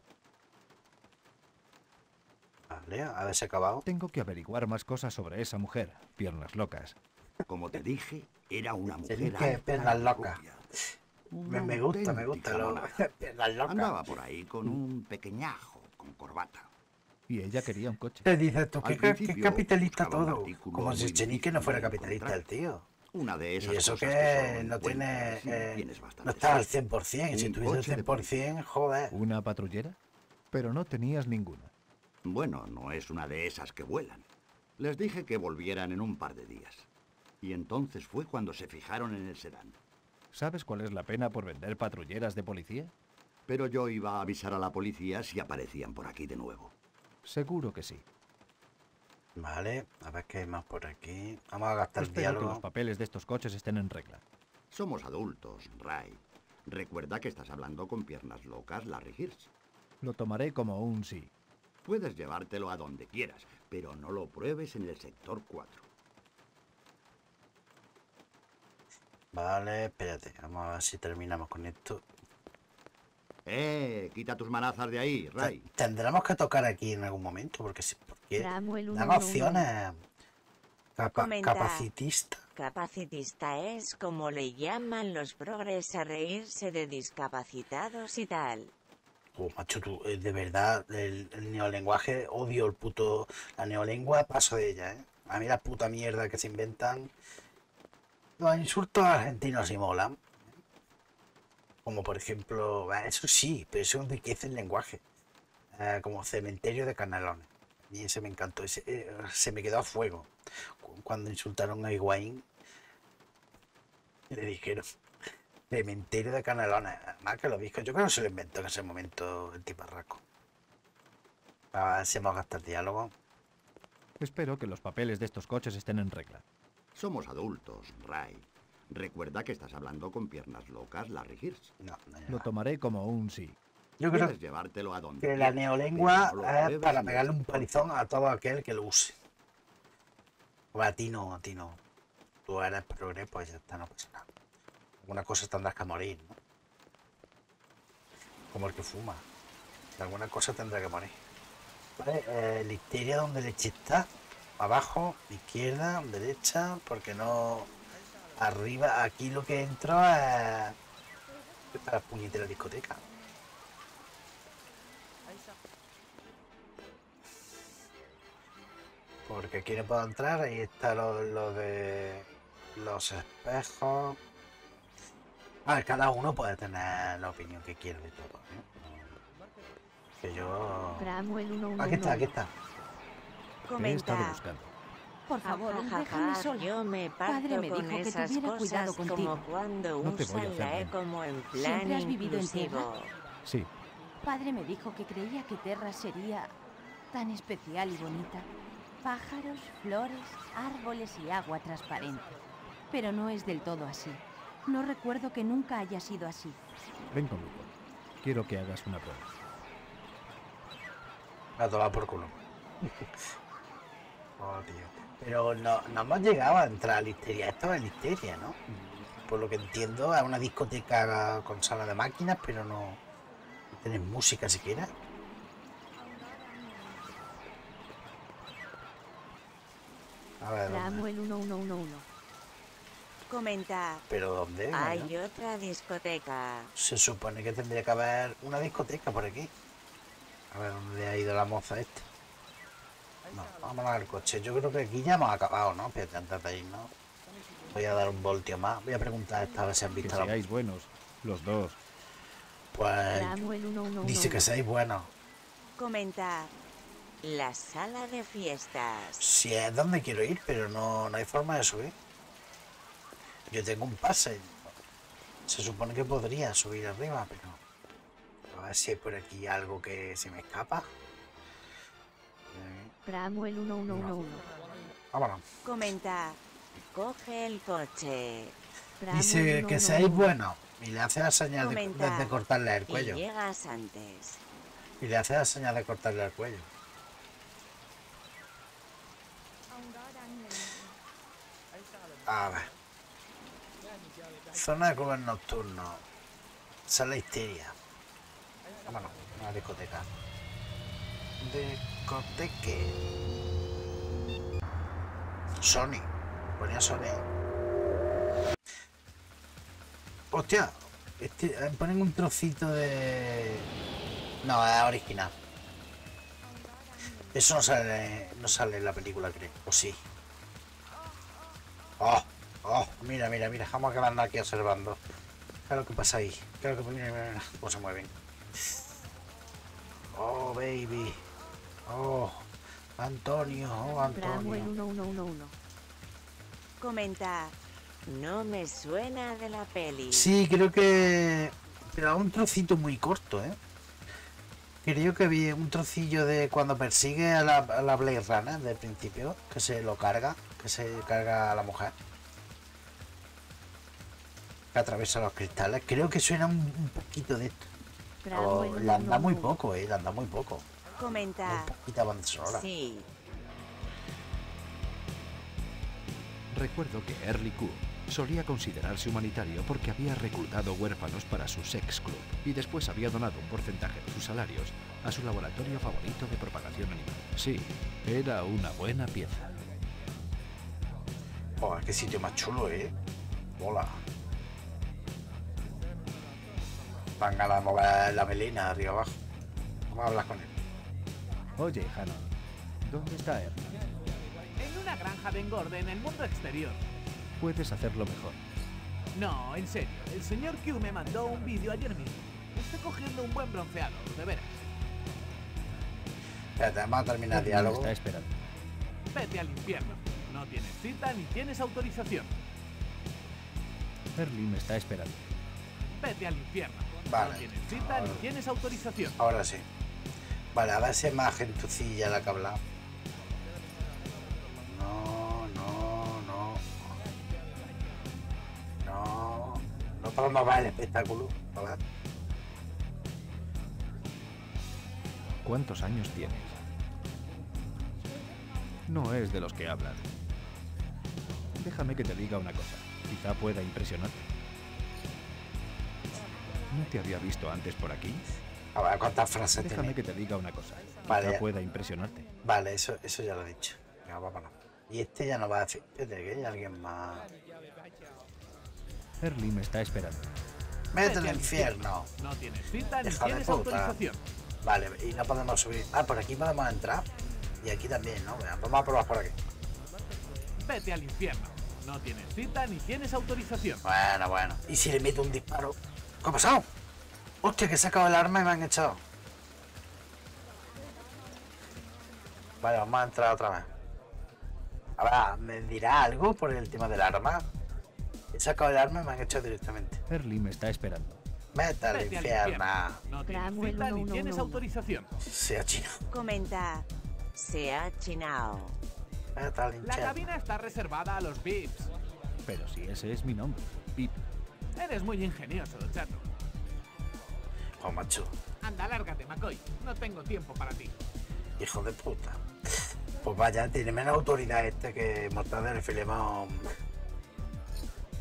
Vale, a ver si ha acabado. Tengo que averiguar más cosas sobre esa mujer. Piernas locas. Como te dije, era una mujer que piernas locas. Me, gusta, me gusta. Lo... (laughs) Piernas locas. Andaba por ahí con un pequeñajo, con corbata. Y ella quería un coche. Te dices tú, Al qué, qué capitalista todo. Como si Chenique no fuera capitalista el tío. Una de esas Y eso cosas que, solo no tiene. eh, tienes no está al suerte. 100%. Si tuviese el 100%, joder. ¿Una patrullera? Pero no tenías ninguna. Bueno, no es una de esas que vuelan. Les dije que volvieran en un par de días. Y entonces fue cuando se fijaron en el sedán. ¿Sabes cuál es la pena por vender patrulleras de policía? Pero yo iba a avisar a la policía si aparecían por aquí de nuevo. Seguro que sí. Vale, a ver qué hay más por aquí. Vamos a gastar el Espero que los diálogo. papeles de estos coches estén en regla. Somos adultos, Ray. Recuerda que estás hablando con piernas locas, Larry Hirsch. Lo tomaré como un sí. Puedes llevártelo a donde quieras, pero no lo pruebes en el sector 4. Vale, espérate. Vamos a ver si terminamos con esto. ¡Eh! Quita tus manazas de ahí, Ray. Tendremos que tocar aquí en algún momento, porque sí, porque dan opciones. Capa- Comenta. capacitista. Capacitista es como le llaman los progres a reírse de discapacitados y tal. Oh, macho, tú, eh, de verdad, el, el neolenguaje, odio el puto. La neolengua, paso de ella, ¿eh? A mí la puta mierda que se inventan. Los insultos argentinos sí molan. Como por ejemplo, ah, eso sí, pero eso enriquece el lenguaje. Eh, como cementerio de canelones. A mí ese me encantó, ese, eh, se me quedó a fuego. Cu- Cuando insultaron a Higuaín, le dijeron cementerio de canelones. Más que lo vi, yo creo que se lo inventó en ese momento el tiparraco. A ver si hemos gastado el diálogo. Espero que los papeles de estos coches estén en regla. Somos adultos, Ray. Recuerda que estás hablando con piernas locas, Larry Hirsch. No, Lo tomaré como un sí. Yo creo Puedes llevártelo a donde que la neolengua no es para pegarle un palizón a todo aquel que lo use. O a ti no, a ti no. Tú eres progre, pues ya está, no pasa nada. Alguna cosa tendrás que morir, ¿no? Como el que fuma. Alguna cosa tendrá que morir. Vale, eh, listeria donde leche está. Abajo, izquierda, derecha, porque no. Arriba, aquí lo que entro es. es para puñetera discoteca. Porque aquí no puedo entrar, ahí está lo, lo de los espejos. A ver, cada uno puede tener la opinión que quiere de todo, ¿no? Que yo... Aquí está, aquí está. Te he estado Comenta. buscando. Por favor, Ja, ja, déjame ja, sola. Yo me parto Padre me con dijo que tuviera cuidado como contigo. cuando No te voy a hacer E daño. como en plan ¿Siempre has vivido en inclusivo. tierra? Sí, Padre me dijo que creía que Terra sería tan especial y bonita. Pájaros, flores, árboles y agua transparente. Pero no es del todo así. No recuerdo que nunca haya sido así. ven conmigo. Quiero que hagas una prueba. A tomar por culo. (laughs) oh, tío. Pero no, no hemos llegado a entrar a Listeria. Esto es Listeria, ¿no? Por lo que entiendo, es una discoteca con sala de máquinas, pero no, no tienes música siquiera. A ver, ¿dónde? Samuel 1111. Comenta. ¿Pero dónde? Hay coño? otra discoteca. Se supone que tendría que haber una discoteca por aquí. A ver dónde ha ido la moza esta. No, vámonos al coche. Yo creo que aquí ya hemos acabado, ¿no? Espérate, antes de irnos. Voy a dar un voltio más. Voy a preguntar a esta a ver si han Que visto la seáis buenos, los dos. Pues Samuel 1111. dice que seáis buenos. Comenta. La sala de fiestas. Si es donde quiero ir, pero no, no hay forma de subir. Yo tengo un pase. Se supone que podría subir arriba, pero... A ver si hay por aquí algo que se me escapa. Samuel 1111. Vámonos. Comenta. Coge el coche. Dice que seáis buenos. Y le hace la señal de, cortarle el Y cuello. llegas antes. Y le hace la señal de cortarle el cuello. A ver. Zona de clubes nocturnos. Sala histeria. Vámonos, una discoteca. Discoteque. Sony. Ponía Sony. Hostia. Este, eh, ponen un trocito de... No, es original. Eso no sale, no sale en la película, creo. O sí. Oh, oh, mira, mira, mira. Vamos a andar aquí observando. ¿Qué es lo que pasa ahí? ¿Qué es lo que mira, mira, mira, cómo se mueven? Oh, baby. Oh, Antonio, oh, Antonio. 1111. Comenta. No me suena de la peli. Sí, creo que. Pero un trocito muy corto, ¿eh? Creo que vi un trocillo de cuando persigue a la, a la Blade Runner del principio, que se lo carga, que se carga a la mujer. Que atraviesa los cristales. Creo que suena un, un poquito de esto. Pero Samuel le anda muy 1111. poco, eh, le anda muy poco. Comenta. Poquita banda sonora. Sí. Recuerdo que Early Q solía considerarse humanitario porque había reclutado huérfanos para su sex club y después había donado un porcentaje de sus salarios a su laboratorio favorito de propagación animal. Sí, era una buena pieza. Joder, qué sitio más chulo, eh. Hola. Van ganas de mover la melena arriba abajo. Vamos a hablar con él. Oye, Hannah, ¿dónde está Early? En una granja de engorde en el mundo exterior. Puedes hacerlo mejor. No, en serio. El señor Q me mandó un vídeo ayer mismo. Estoy cogiendo un buen bronceado, de veras. Espérate, vamos a terminar el diálogo. está esperando. Vete al infierno. No tienes cita ni tienes autorización. Early me está esperando. Vete al infierno. Vale. No tienes cita ni tienes autorización. Ahora sí. Vale, a más gentucilla la que ha hablado. No, no, no. No. No podemos ver el espectáculo. ¿Cuántos años tienes? No es de los que hablan. Déjame que te diga una cosa. Quizá pueda impresionarte. ¿No te había visto antes por aquí? A ver, ¿cuántas frases Déjame tiene? que te diga una cosa. Vale. Quizá pueda impresionarte. Vale, eso, eso ya lo he dicho. Venga, vámonos. Y este ya no va a decir. Espérate, que hay alguien más. Early me está esperando. Vete al infierno. No tienes cita ni Hija de tienes puta. autorización. Vale, y no podemos subir. Ah, por aquí podemos entrar. Y aquí también, ¿no? Venga, vamos a probar por aquí. Vete al infierno. No tienes cita ni tienes autorización. Bueno, bueno. ¿Y si le meto un disparo? ¿Qué ha pasado? Hostia, que he sacado el arma y me han echado. Vale, vamos a entrar otra vez. Ahora, ¿me dirá algo por el tema del arma? He sacado el arma y me han echado directamente. Early me está esperando. Vete al infierno. No ni 1111. tienes autorización. Sea chino. Comenta. Se ha chinao. Vete al La infierno. cabina está reservada a los VIPs. Pero si ese es mi nombre, Pip. Eres muy ingenioso, chato. Oh, macho. Anda, lárgate, McCoy. No tengo tiempo para ti. Hijo de puta. Pues vaya, tiene menos autoridad este que Mortadelo y Filemón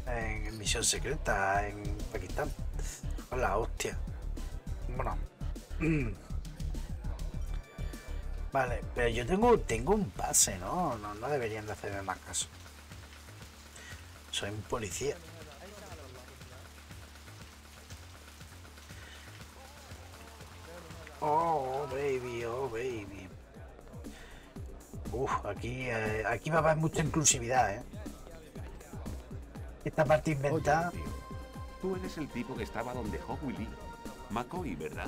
en misión secreta en Pakistán. Con la hostia. Bueno. (clears throat) Vale, pero yo tengo, tengo un pase, ¿no? ¿no? No deberían de hacerme más caso. Soy un policía. Oh, baby, oh, baby. Uf, aquí, eh, aquí va a haber mucha inclusividad, ¿eh? Esta parte inventada. Oye, tío, tú eres el tipo que estaba donde dejó Willy. McCoy, ¿verdad?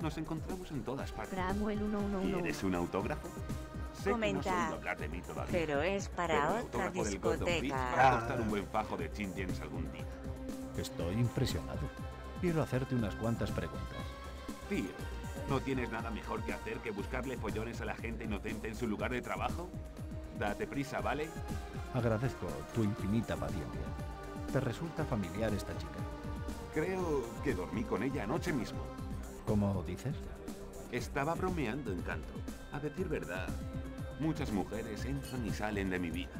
Nos encontramos en todas partes. Bramwell 111. ¿Quieres un autógrafo? Sé que no has Comenta. hablar de mí todavía. Pero es para pero otra discoteca. va a costar un buen fajo de chin algún día. Estoy impresionado. Quiero hacerte unas cuantas preguntas. Tío, ¿no tienes nada mejor que hacer que buscarle follones a la gente inocente en su lugar de trabajo? Date prisa, ¿vale? Agradezco tu infinita paciencia. ¿Te resulta familiar esta chica? Creo que dormí con ella anoche mismo. ¿Cómo dices? Estaba bromeando, Encanto. A decir verdad, muchas mujeres entran y salen de mi vida.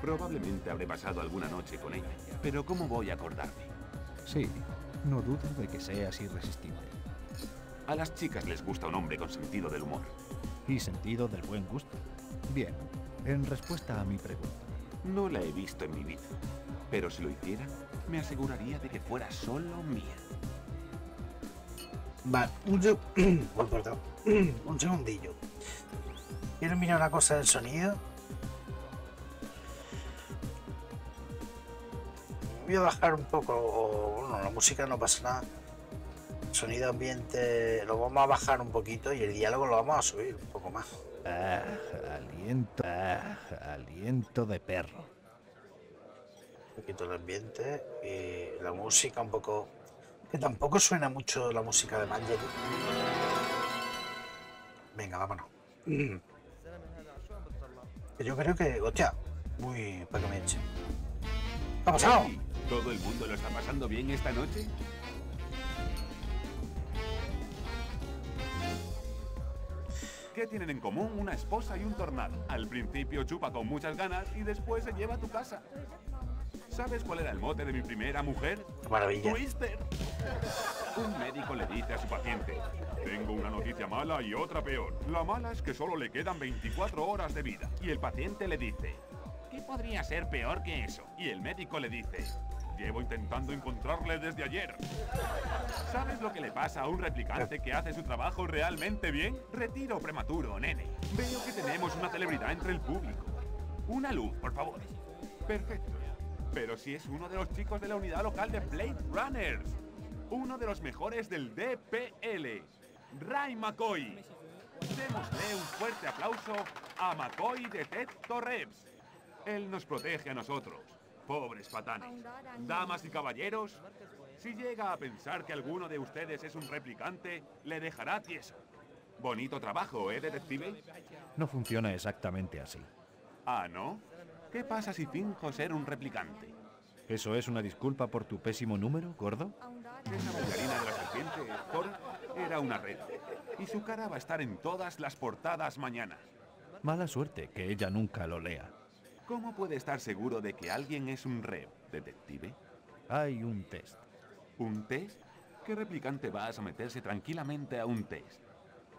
Probablemente habré pasado alguna noche con ella, pero ¿cómo voy a acordarme? Sí, no dudo de que seas irresistible. A las chicas les gusta un hombre con sentido del humor. Y sentido del buen gusto. Bien, en respuesta a mi pregunta. No la he visto en mi vida, pero si lo hiciera, me aseguraría de que fuera solo mía. Vale, un, seg- (clears throat) (clears throat) un segundillo. Quiero mirar una cosa del sonido. Voy a bajar un poco, o, bueno, la música no pasa nada. Sonido ambiente lo vamos a bajar un poquito y el diálogo lo vamos a subir un poco más. Ah, aliento, ah, aliento de perro. Un poquito el ambiente y la música un poco... Que tampoco suena mucho la música de Mangel. Venga, vámonos. (clears throat) Mm. Yo creo que... Hostia. Uy, para que me eche. ¿Qué ha pasado? ¿Todo el mundo lo está pasando bien esta noche? ¿Qué tienen en común una esposa y un tornado? Al principio chupa con muchas ganas y después se lleva a tu casa. ¿Sabes cuál era el mote de mi primera mujer? Maravilla. Twister. Un médico le dice a su paciente, tengo una noticia mala y otra peor. La mala es que solo le quedan 24 horas de vida. Y el paciente le dice, ¿qué podría ser peor que eso? Y el médico le dice, llevo intentando encontrarle desde ayer. ¿Sabes lo que le pasa a un replicante que hace su trabajo realmente bien? Retiro prematuro, nene. Veo que tenemos una celebridad entre el público. Una luz, por favor. Perfecto. Pero si es uno de los chicos de la unidad local de Blade Runners. Uno de los mejores del DPL. Ray McCoy. Démosle un fuerte aplauso a McCoy de Ted Torres. Él nos protege a nosotros. Pobres patanes. Damas y caballeros, si llega a pensar que alguno de ustedes es un replicante, le dejará tieso. Bonito trabajo, ¿eh, detective? No funciona exactamente así. Ah, ¿no? ¿Qué pasa si finjo ser un replicante? ¿Eso es una disculpa por tu pésimo número, gordo? Esa bailarina de la serpiente, Thor, era una red. Y su cara va a estar en todas las portadas mañana. Mala suerte que ella nunca lo lea. ¿Cómo puede estar seguro de que alguien es un rep, detective? Hay un test. ¿Un test? ¿Qué replicante va a someterse tranquilamente a un test?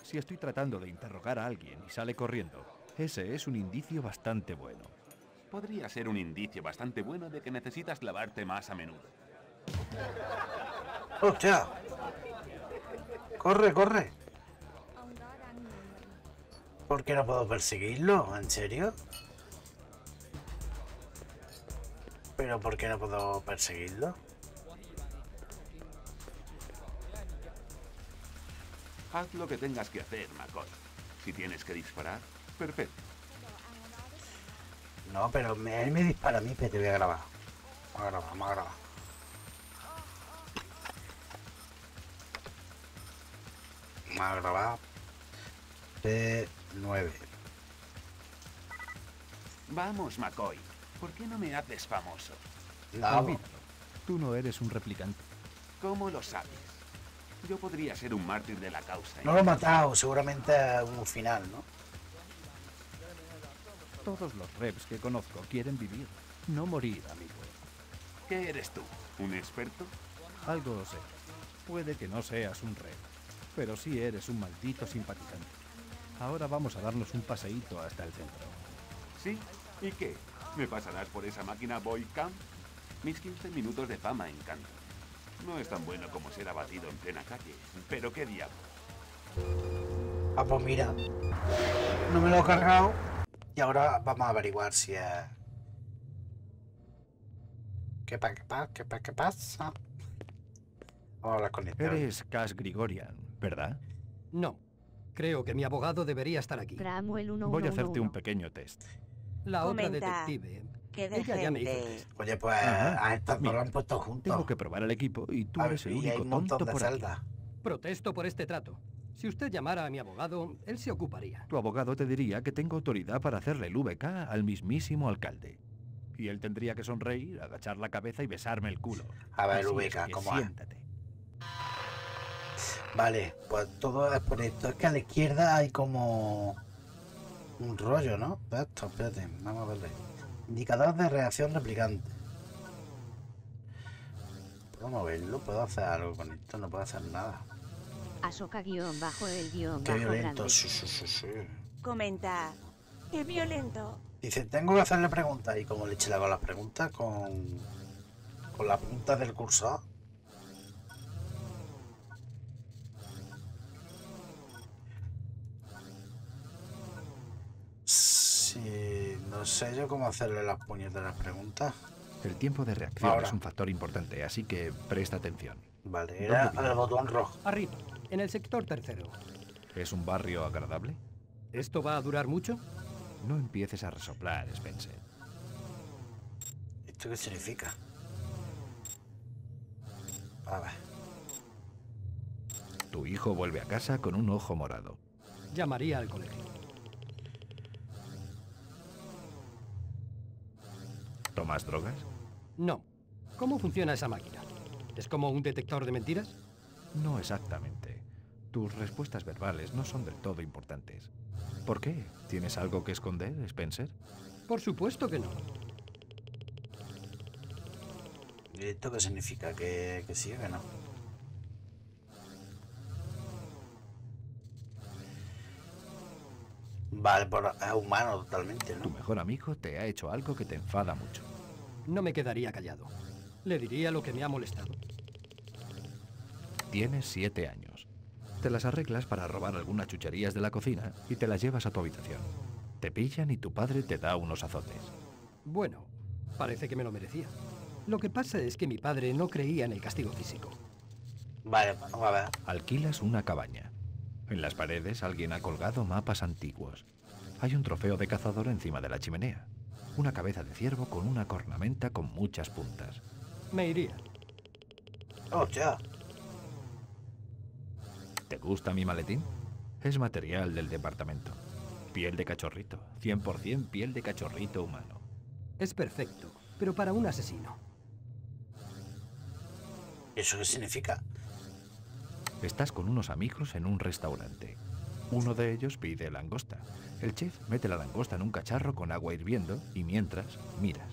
Si estoy tratando de interrogar a alguien y sale corriendo, ese es un indicio bastante bueno. Podría ser un indicio bastante bueno de que necesitas lavarte más a menudo. ¡Hostia! ¡Corre, corre! ¿Por qué no puedo perseguirlo? ¿En serio? ¿Pero por qué no puedo perseguirlo? Haz lo que tengas que hacer, McCoy. Si tienes que disparar, perfecto. No, pero me, él me dispara a mí, pero te voy a grabar. Vamos a grabar, vamos a grabar. Vamos a grabar. P9. Vamos, McCoy. ¿Por qué no me haces famoso? Admítelo, tú no eres un replicante. ¿Cómo lo sabes? Yo podría ser un mártir de la causa. No lo he matado, seguramente a un final, ¿no? Todos los reps que conozco quieren vivir, no morir, amigo. ¿Qué eres tú? ¿Un experto? Algo sé. Puede que no seas un rep, pero sí eres un maldito simpatizante. Ahora vamos a darnos un paseíto hasta el centro. ¿Sí? ¿Y qué? ¿Me pasarás por esa máquina Boycam? Mis 15 minutos de fama encantan. No es tan bueno como ser abatido en plena calle. Pero qué diablo. Ah, pues mira. No me lo he cargado. Y ahora vamos a averiguar si es... ¿Qué, pa, qué, pa, qué, pa, qué pasa? Vamos a hablar con este. Eres Cash Grigorian, ¿verdad? No. Creo que mi abogado debería estar aquí. Voy a hacerte un pequeño test. La otra Comenta. detective. Qué Ella ya me hizo test. Oye, pues Ajá. a estas dos Mira, lo han puesto juntos. Tengo que probar el equipo y tú A eres ver, el y hay único un montón tonto de por aquí. celdas. Protesto por este trato. Si usted llamara a mi abogado, él se ocuparía. Tu abogado te diría que tengo autoridad para hacerle el VK al mismísimo alcalde. Y él tendría que sonreír, agachar la cabeza y besarme el culo. A ver, Así VK, que ¿cómo es? siéntate. Vale, pues todo es por esto. Es que a la izquierda hay como un rollo, ¿no? Esto, espérate, vamos a verle. Indicador de reacción replicante. ¿Puedo moverlo? ¿Puedo hacer algo con esto? No puedo hacer nada. Asoka guion bajo el guion Qué bajo violento, grande. sí, sí, sí, sí. Comenta. Qué violento. Dice, tengo que hacerle preguntas. Y como le eché con las preguntas, con, con las puntas del cursor. No sé yo cómo hacerle las puñeteras preguntas. El tiempo de reacción Ahora. es un factor importante, así que presta atención. Vale, ¿Dónde era el botón rojo. Arriba, en el sector tercero. ¿Es un barrio agradable? ¿Esto va a durar mucho? No empieces a resoplar, Spencer. ¿Esto qué significa? A ver. Tu hijo vuelve a casa con un ojo morado. Llamaría al colegio. ¿Tomas drogas? No. ¿Cómo funciona esa máquina? ¿Es como un detector de mentiras? No exactamente. Tus respuestas verbales no son del todo importantes. ¿Por qué? ¿Tienes algo que esconder, Spencer? Por supuesto que no. ¿Y esto qué significa? ¿Que, que sí o que no? Vale, por, es humano totalmente, Tu ¿no? mejor amigo te ha hecho algo que te enfada mucho. No me quedaría callado. Le diría lo que me ha molestado. Tienes siete años. Te las arreglas para robar algunas chucherías de la cocina y te las llevas a tu habitación. Te pillan y tu padre te da unos azotes. Bueno, parece que me lo merecía. Lo que pasa es que mi padre no creía en el castigo físico. Vale, vamos a ver. Alquilas una cabaña. En las paredes alguien ha colgado mapas antiguos. Hay un trofeo de cazador encima de la chimenea. Una cabeza de ciervo con una cornamenta con muchas puntas. Me iría. Oh, ya. ¿Te gusta mi maletín? Es material del departamento. Piel de cachorrito. 100% piel de cachorrito humano. Es perfecto, pero para un asesino. ¿Eso qué significa? Estás con unos amigos en un restaurante. Uno de ellos pide langosta. El chef mete la langosta en un cacharro con agua hirviendo y mientras miras.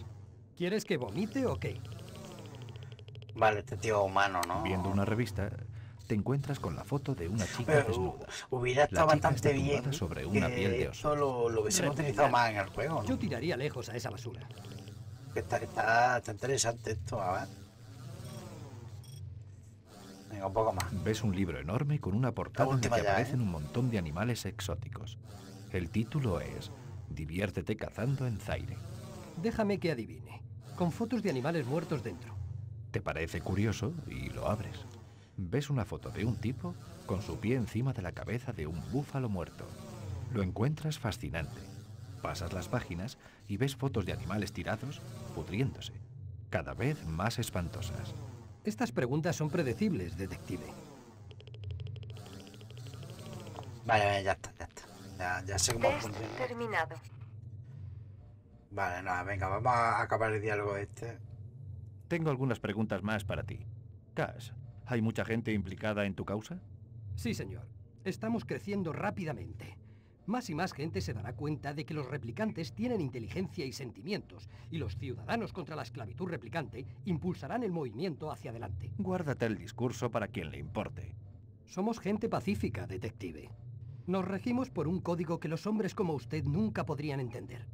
¿Quieres que vomite o qué? Vale, este tío humano, ¿no? Viendo una revista, te encuentras con la foto de una chica Pero, desnuda. Hubiera estado bastante bien sobre una que piel de oso. esto lo, lo hubiésemos utilizado más en el juego, ¿no? Yo tiraría lejos a esa basura. Está, está, está interesante esto, a ver. Venga, un poco más. Ves un libro enorme con una portada en la que ya, aparecen ¿eh? un montón de animales exóticos. El título es Diviértete cazando en Zaire. Déjame que adivine. Con fotos de animales muertos dentro. Te parece curioso y lo abres. Ves una foto de un tipo con su pie encima de la cabeza de un búfalo muerto. Lo encuentras fascinante. Pasas las páginas y ves fotos de animales tirados, pudriéndose, cada vez más espantosas. Estas preguntas son predecibles, detective. Vale, vale, ya está, ya está. Ya, ya sé cómo funciona. terminado. Vale, nada, venga, vamos a acabar el diálogo este. Tengo algunas preguntas más para ti. Cash, ¿hay mucha gente implicada en tu causa? Sí, señor. Estamos creciendo rápidamente. Más y más gente se dará cuenta de que los replicantes tienen inteligencia y sentimientos, y los ciudadanos contra la esclavitud replicante impulsarán el movimiento hacia adelante. Guárdate el discurso para quien le importe. Somos gente pacífica, detective. Nos regimos por un código que los hombres como usted nunca podrían entender.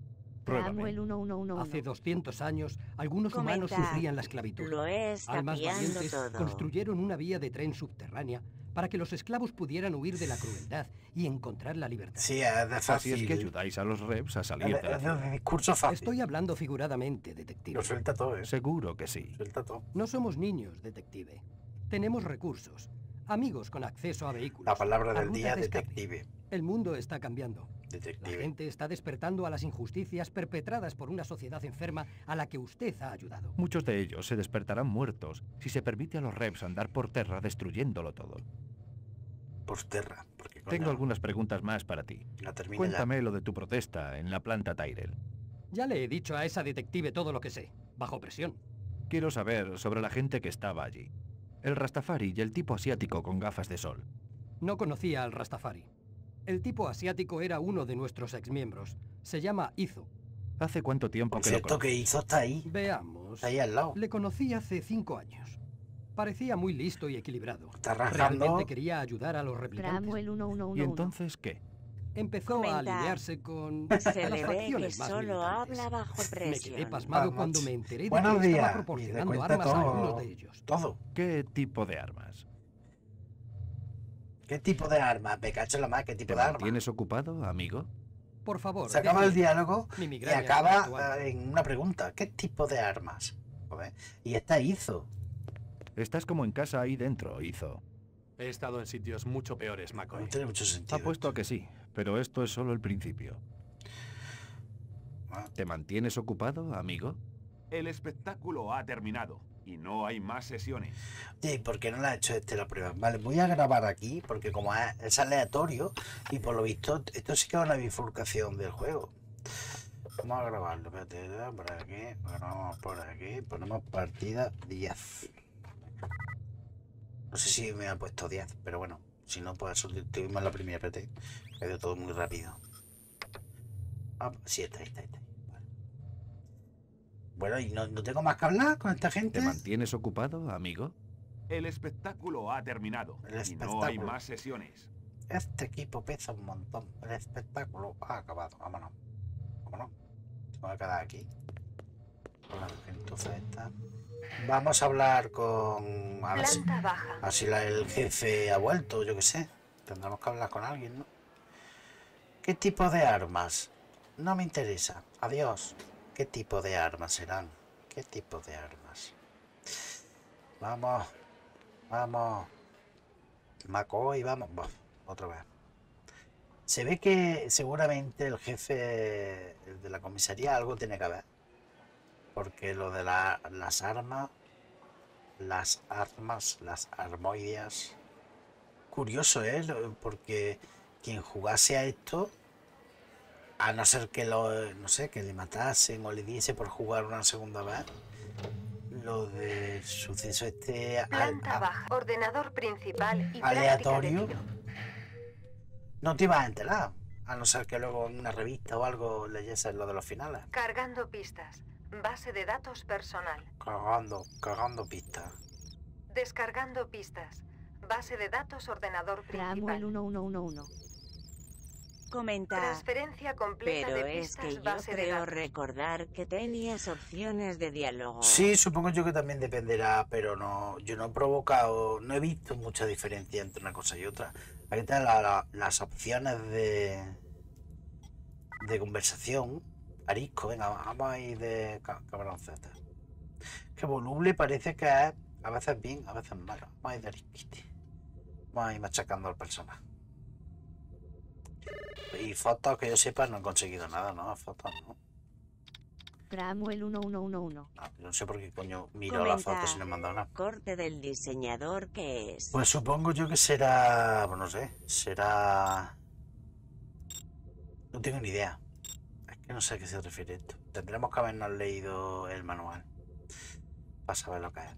Samuel 1111. Hace 200 años, algunos humanos sufrían la esclavitud. lo está Almas valientes todo. construyeron una vía de tren subterránea para que los esclavos pudieran huir de la crueldad y encontrar la libertad. Sí, es Así fácil. es que ayudáis a los reps a salir de de, la discurso fácil. Estoy hablando figuradamente, detective. Lo suelta todo, ¿eh? Seguro que sí. Suelta todo. No somos niños, detective. Tenemos recursos, amigos con acceso a vehículos. La palabra del día, de detective. El mundo está cambiando. La Detective. gente está despertando a las injusticias perpetradas por una sociedad enferma a la que usted ha ayudado. Muchos de ellos se despertarán muertos si se permite a los reps andar por tierra destruyéndolo todo. Por terra. Porque, coño, Tengo algunas preguntas más para ti. La Cuéntame lo de tu protesta en la planta Tyrell. Ya le he dicho a esa detective todo lo que sé, bajo presión. Quiero saber sobre la gente que estaba allí. El Rastafari y el tipo asiático con gafas de sol. No conocía al Rastafari. El tipo asiático era uno de nuestros exmiembros. Se llama Izo. ¿Hace cuánto tiempo Por que lo cierto, que hizo está ahí. Veamos. Está ahí al lado. Le conocí hace cinco años. Parecía muy listo y equilibrado. Está rajando. Realmente quería ayudar a los replicantes. 1111. ¿Y entonces qué? Empezó a Comenta. alinearse con (laughs) Se las le ve que facciones más solo militantes. habla bajo Me quedé presión. pasmado cuando me enteré de Buenos que días. estaba proporcionando armas a todo. algunos de ellos. Todo. ¿Qué tipo de armas? ¿Qué tipo de arma? Me cacho la más. ¿Qué tipo ¿Te de arma? mantienes ocupado, amigo? Por favor. Se acaba el diálogo mi y acaba actual. eh, en una pregunta. ¿Qué tipo de armas? Joder. Y esta hizo. Estás como en casa ahí dentro, hizo. He estado en sitios mucho peores, McCoy. No tiene mucho sentido. Apuesto a que sí, pero esto es solo el principio. Ah. ¿Te mantienes ocupado, amigo? El espectáculo ha terminado y no hay más sesiones. Oye, ¿y por qué no le ha hecho este la prueba? Vale, voy a grabar aquí porque como es, aleatorio y por lo visto esto sí que es una bifurcación del juego. Vamos a grabarlo, espérate, por aquí, grabamos por aquí, ponemos partida 10. No sé si me ha puesto 10, pero bueno, si no, pues sustituimos la primera, espérate, ha ido todo muy rápido. Ah, sí, está, está, está. Bueno, y no, no tengo más que hablar con esta gente. ¿Te mantienes ocupado, amigo? El espectáculo ha terminado El y no hay más sesiones. Este equipo pesa un montón. El espectáculo ha acabado. Vámonos. Vámonos. Tengo que quedar aquí. Con la esta. Vamos a hablar con. A ver si, Planta baja. a ver si la- el jefe ha vuelto, yo qué sé. Tendremos que hablar con alguien, ¿no? ¿Qué tipo de armas? No me interesa. Adiós. ¿Qué tipo de armas serán? ¿Qué tipo de armas? Vamos. Vamos. McCoy, vamos. Buah, otra vez. Se ve que seguramente el jefe de la comisaría algo tiene que ver. Porque lo de la- las armas, las armas, las armoideas. Curioso, ¿eh? Porque quien jugase a esto, a no ser que lo, no sé, que le matasen o le diese por jugar una segunda vez, lo del suceso este Planta baja. Ordenador principal y aleatorio, no te ibas a enterar. A no ser que luego en una revista o algo leyese lo de los finales. Cargando pistas. Base de datos personal. Cagando, cagando pistas. Descargando pistas. Base de datos ordenador Samuel principal. 1111. Comenta. Transferencia completa Pero de es pistas que yo de creo recordar que tenías opciones de diálogo. Sí, supongo yo que también dependerá, pero no, yo no he provocado, no he visto mucha diferencia entre una cosa y otra. Aquí están la- la- las opciones de, de conversación. Arisco, venga, vamos a ir de ca- cabroncete. Que voluble parece que es a veces bien, a veces mal. Vamos a ir de arisquite. Vamos a ir machacando al personaje. Y fotos que yo sepa no he conseguido nada, ¿no? Fotos, ¿no? Samuel 1111. Ah, No sé por qué coño miro las fotos y no me han dado nada. Corte del diseñador que es. Pues supongo yo que será. Pues no sé. Será. No tengo ni idea. Es que no sé a qué se refiere esto. Tendremos que habernos leído el manual. Para saber lo que es.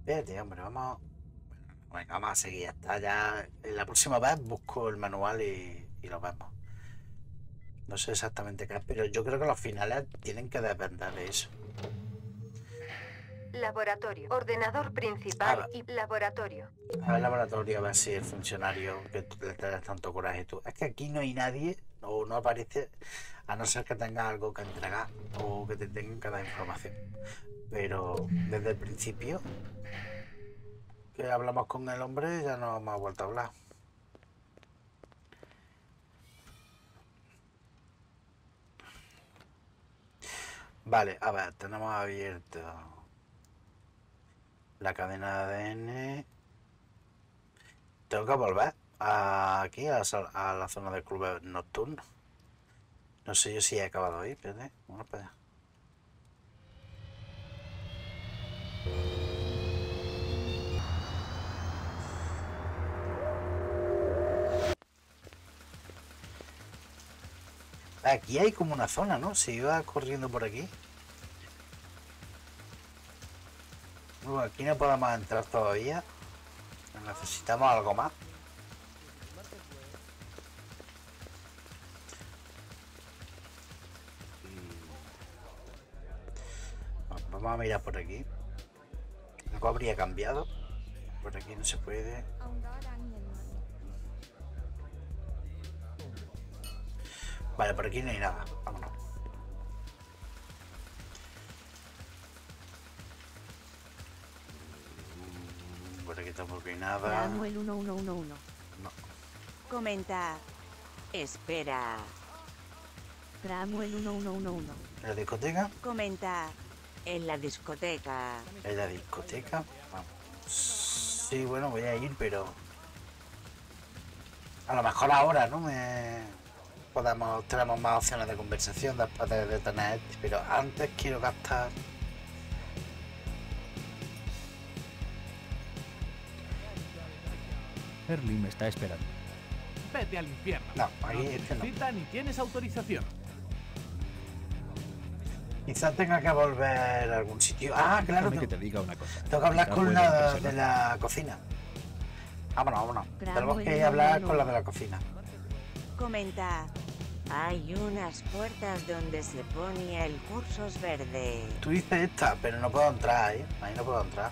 Espérate, hombre, vamos. Bueno, venga, vamos a seguir. Ya está. Ya. La próxima vez busco el manual y, y lo vemos. No sé exactamente qué es, pero yo creo que los finales tienen que depender de eso. Laboratorio. Ordenador principal Ah. y laboratorio. Al laboratorio a ver si el funcionario que le traes tanto coraje tú. Es que aquí no hay nadie o no aparece a no ser que tenga algo que entregar o que te tengan que dar información. Pero desde el principio que hablamos con el hombre ya no hemos vuelto a hablar. Vale, a ver, tenemos abierto la cadena de ADN. Tengo que volver aquí a, la zona del club nocturno. No sé yo si he acabado ahí, espérate. Bueno, pues. Aquí hay como una zona, ¿no? Si iba corriendo por aquí. Bueno, aquí no podemos entrar todavía. Necesitamos algo más. Mm. Vamos a mirar por aquí. Algo habría cambiado. Por aquí no se puede. Vale, por aquí no hay nada. Vámonos. Por aquí tampoco hay nada. Samuel 1111. No. Comenta. Espera. Samuel 1111. ¿En la discoteca? Comenta. En la discoteca. ¿En la discoteca? Vamos. Sí, bueno, voy a ir, pero... A lo mejor ahora, ¿no? Me... Podemos, tenemos más opciones de conversación después de, de tener este, pero antes quiero gastar... Early me está esperando. Vete al infierno. No, ahí es que no. Cita ni tienes autorización. Quizás tenga que volver a algún sitio. Ah, claro. Déjame Que que te diga una cosa. tengo que hablar con la de la cocina. Vámonos, vámonos. Gran Tenemos que hablar con la de la cocina. Comenta. Hay unas puertas donde se ponía el cursos verde. Tú dices esta, pero no puedo entrar ahí. Ahí no puedo entrar.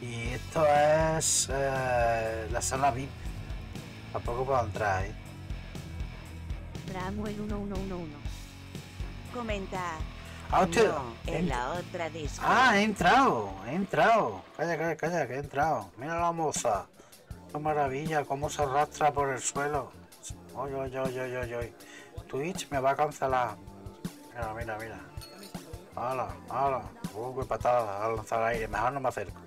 Y esto es eh, la sala VIP. Tampoco puedo entrar ahí. Samuel 1111. Comenta. Ah, hostia, No, en la otra disco. Ah, he entrado, he entrado. Calla, calla, calla, que he entrado. Mira la moza. Qué maravilla, cómo se arrastra por el suelo. Oye, oye, oye, oye, oye. Twitch me va a cancelar. Mira, mira, mira. Hala, hala. Uh, qué patada. A lanzar al aire. Mejor no me acerco.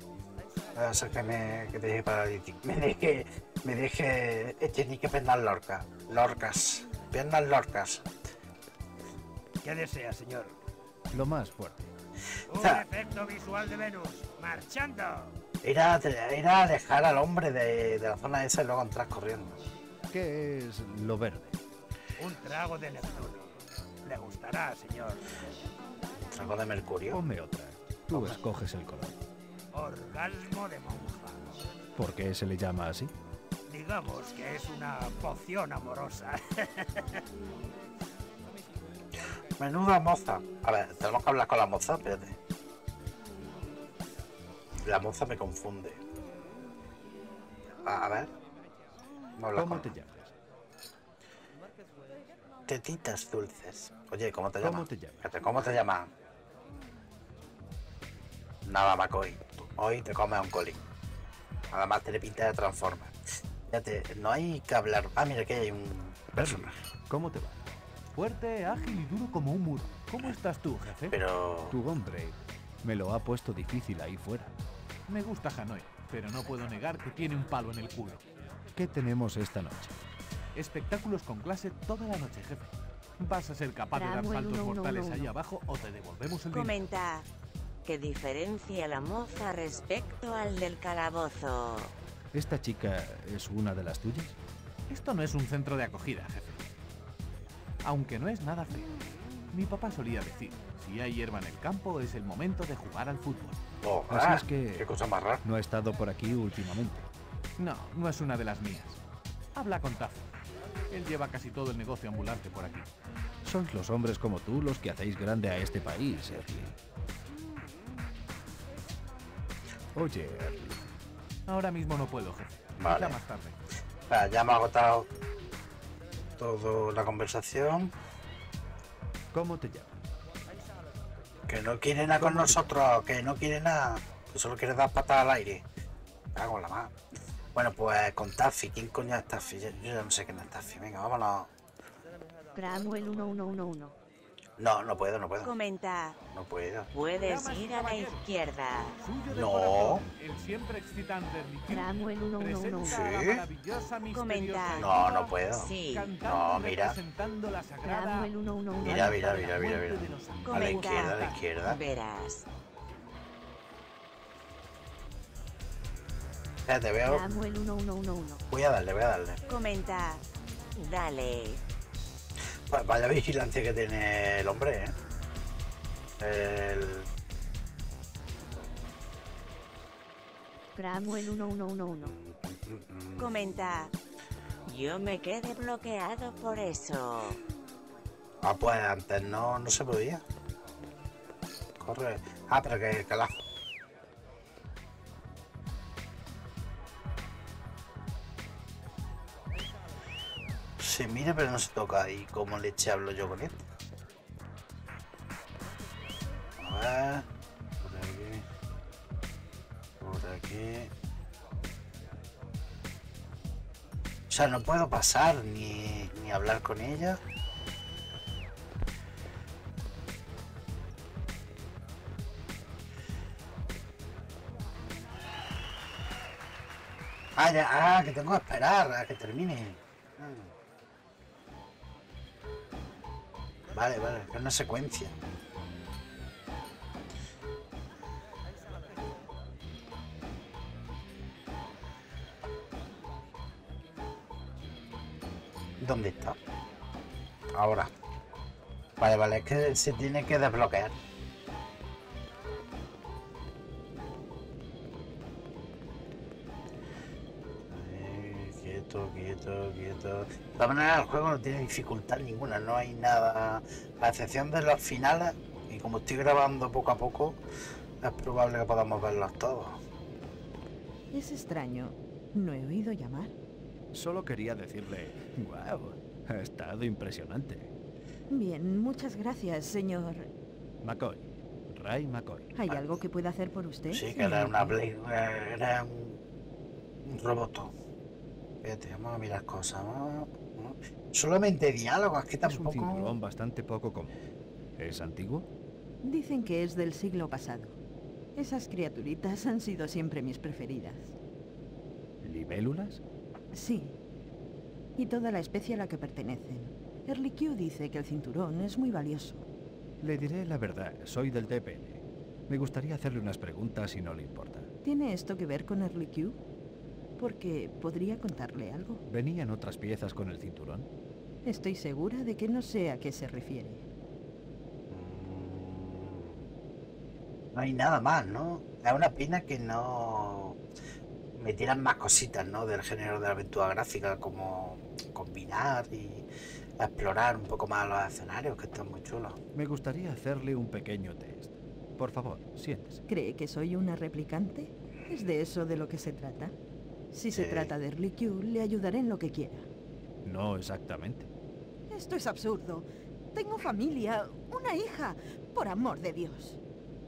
Voy a hacer que me que deje paralítico. Me deje, me deje echenique piernas lorcas. Lorcas. Piernas lorcas. ¿Qué desea, señor? Lo más fuerte. Un efecto visual de Venus. ¡Marchando! Era, era alejar al hombre de, de la zona esa y luego entrar corriendo. ¿Qué es lo verde? Un trago de Neptuno. Le gustará, señor. Trago de mercurio. Ponme otra. Tú escoges el color. Orgasmo de monja. ¿Por qué se le llama así? Digamos que es una poción amorosa. (laughs) Menuda moza. A ver, tenemos que hablar con la moza, espérate. La moza me confunde. A, a ver. ¿Cómo con- te llamas? Tetitas dulces. Oye, ¿cómo te ¿Cómo llamas? te llamas? ¿Cómo te llamas? Nada, Macoy. Hoy te comes un colín. Además tiene pinta de transforma. Fíjate, no hay que hablar. Ah, mira, que hay un personaje. ¿Cómo te va? Fuerte, ágil y duro como un muro. ¿Cómo estás tú, jefe? Pero... Tu hombre me lo ha puesto difícil ahí fuera. Me gusta Hanoi, pero no puedo negar que tiene un palo en el culo. ¿Qué tenemos esta noche? Espectáculos con clase toda la noche, jefe. Vas a ser capaz de dar saltos mortales 1111. ahí abajo o te devolvemos el dinero. Comenta. Que diferencia la moza respecto al del calabozo. ¿Esta chica es una de las tuyas? Esto no es un centro de acogida, jefe. Aunque no es nada feo. Mi papá solía decir, si hay hierba en el campo es el momento de jugar al fútbol. Oh, Así ah, es que Qué cosa más rara. no ha estado por aquí últimamente. No, no es una de las mías. Habla con Tazo. Él lleva casi todo el negocio ambulante por aquí. Sois los hombres como tú los que hacéis grande a este país, Erly. Oye, Early, ahora mismo no puedo, jefe. Vale. Más tarde. Vale, ya hemos agotado toda la conversación. ¿Cómo te llamas? Que no quiere nada con nosotros, que no quiere nada. Que solo quiere dar patada al aire. Hago la más. Bueno, pues con Taffy. ¿Quién coño es Taffy? Yo, ya no sé quién es Taffy. Venga, vámonos. Cramwell 1111. No, no puedo, no puedo. Comenta. No puedo. Puedes ir a la izquierda. No. El siempre excitante presenta 1111. a la ¿Sí? Comenta. No, no puedo. Sí. No, mira. 1111. Mira, mira, mira, mira, mira. A la izquierda, a la izquierda. Verás. Espérate, veo. Cramwell 1111. Voy a darle, voy a darle. Comenta. Dale. Va- Vaya vigilancia que tiene el hombre, ¿eh? El... Cramwell 1111. Comenta. Yo me quedé bloqueado por eso. Ah, pues antes no, no se podía. Corre. Ah, pero que, que la... Se mira pero no se toca. ¿Y cómo leche hablo yo con él? A ver... Por aquí... Por aquí... O sea, no puedo pasar ni, ni hablar con ella. Ah, ya, ah, que tengo que esperar a que termine. Ah. Vale, vale, es una secuencia. ¿Dónde está? Ahora. Vale, vale, es que se tiene que desbloquear. Quieto, quieto, quieto. De todas maneras, el juego no tiene dificultad ninguna, no hay nada. A excepción de los finales, y como estoy grabando poco a poco, es probable que podamos verlos todos. Es extraño. No he oído llamar. Solo quería decirle, wow, ha estado impresionante. Bien, muchas gracias, señor. McCoy, Ray McCoy. ¿Hay algo que pueda hacer por usted? Sí, que era una eh, era un, un roboto. Fíjate, vamos a mirar cosas. vamos. Solamente diálogos, es que Es un tampoco. cinturón bastante poco común. ¿Es antiguo? Dicen que es del siglo pasado. Esas criaturitas han sido siempre mis preferidas. ¿Libélulas? Sí. Y toda la especie a la que pertenecen. Early Q dice que el cinturón es muy valioso. Le diré la verdad, soy del TPN. Me gustaría hacerle unas preguntas si no le importa. ¿Tiene esto que ver con Early Q? Porque podría contarle algo. ¿Venían otras piezas con el cinturón? Estoy segura de que no sé a qué se refiere. No hay nada más, ¿no? Es una pena que no metieran más cositas, ¿no? Del género de la aventura gráfica, como combinar y explorar un poco más los escenarios, que están muy chulos. Me gustaría hacerle un pequeño test. Por favor, siéntese. ¿Cree que soy una replicante? ¿Es de eso de lo que se trata? Si se trata de Early Q, le ayudaré en lo que quiera. No exactamente. Esto es absurdo. Tengo familia, una hija, por amor de Dios.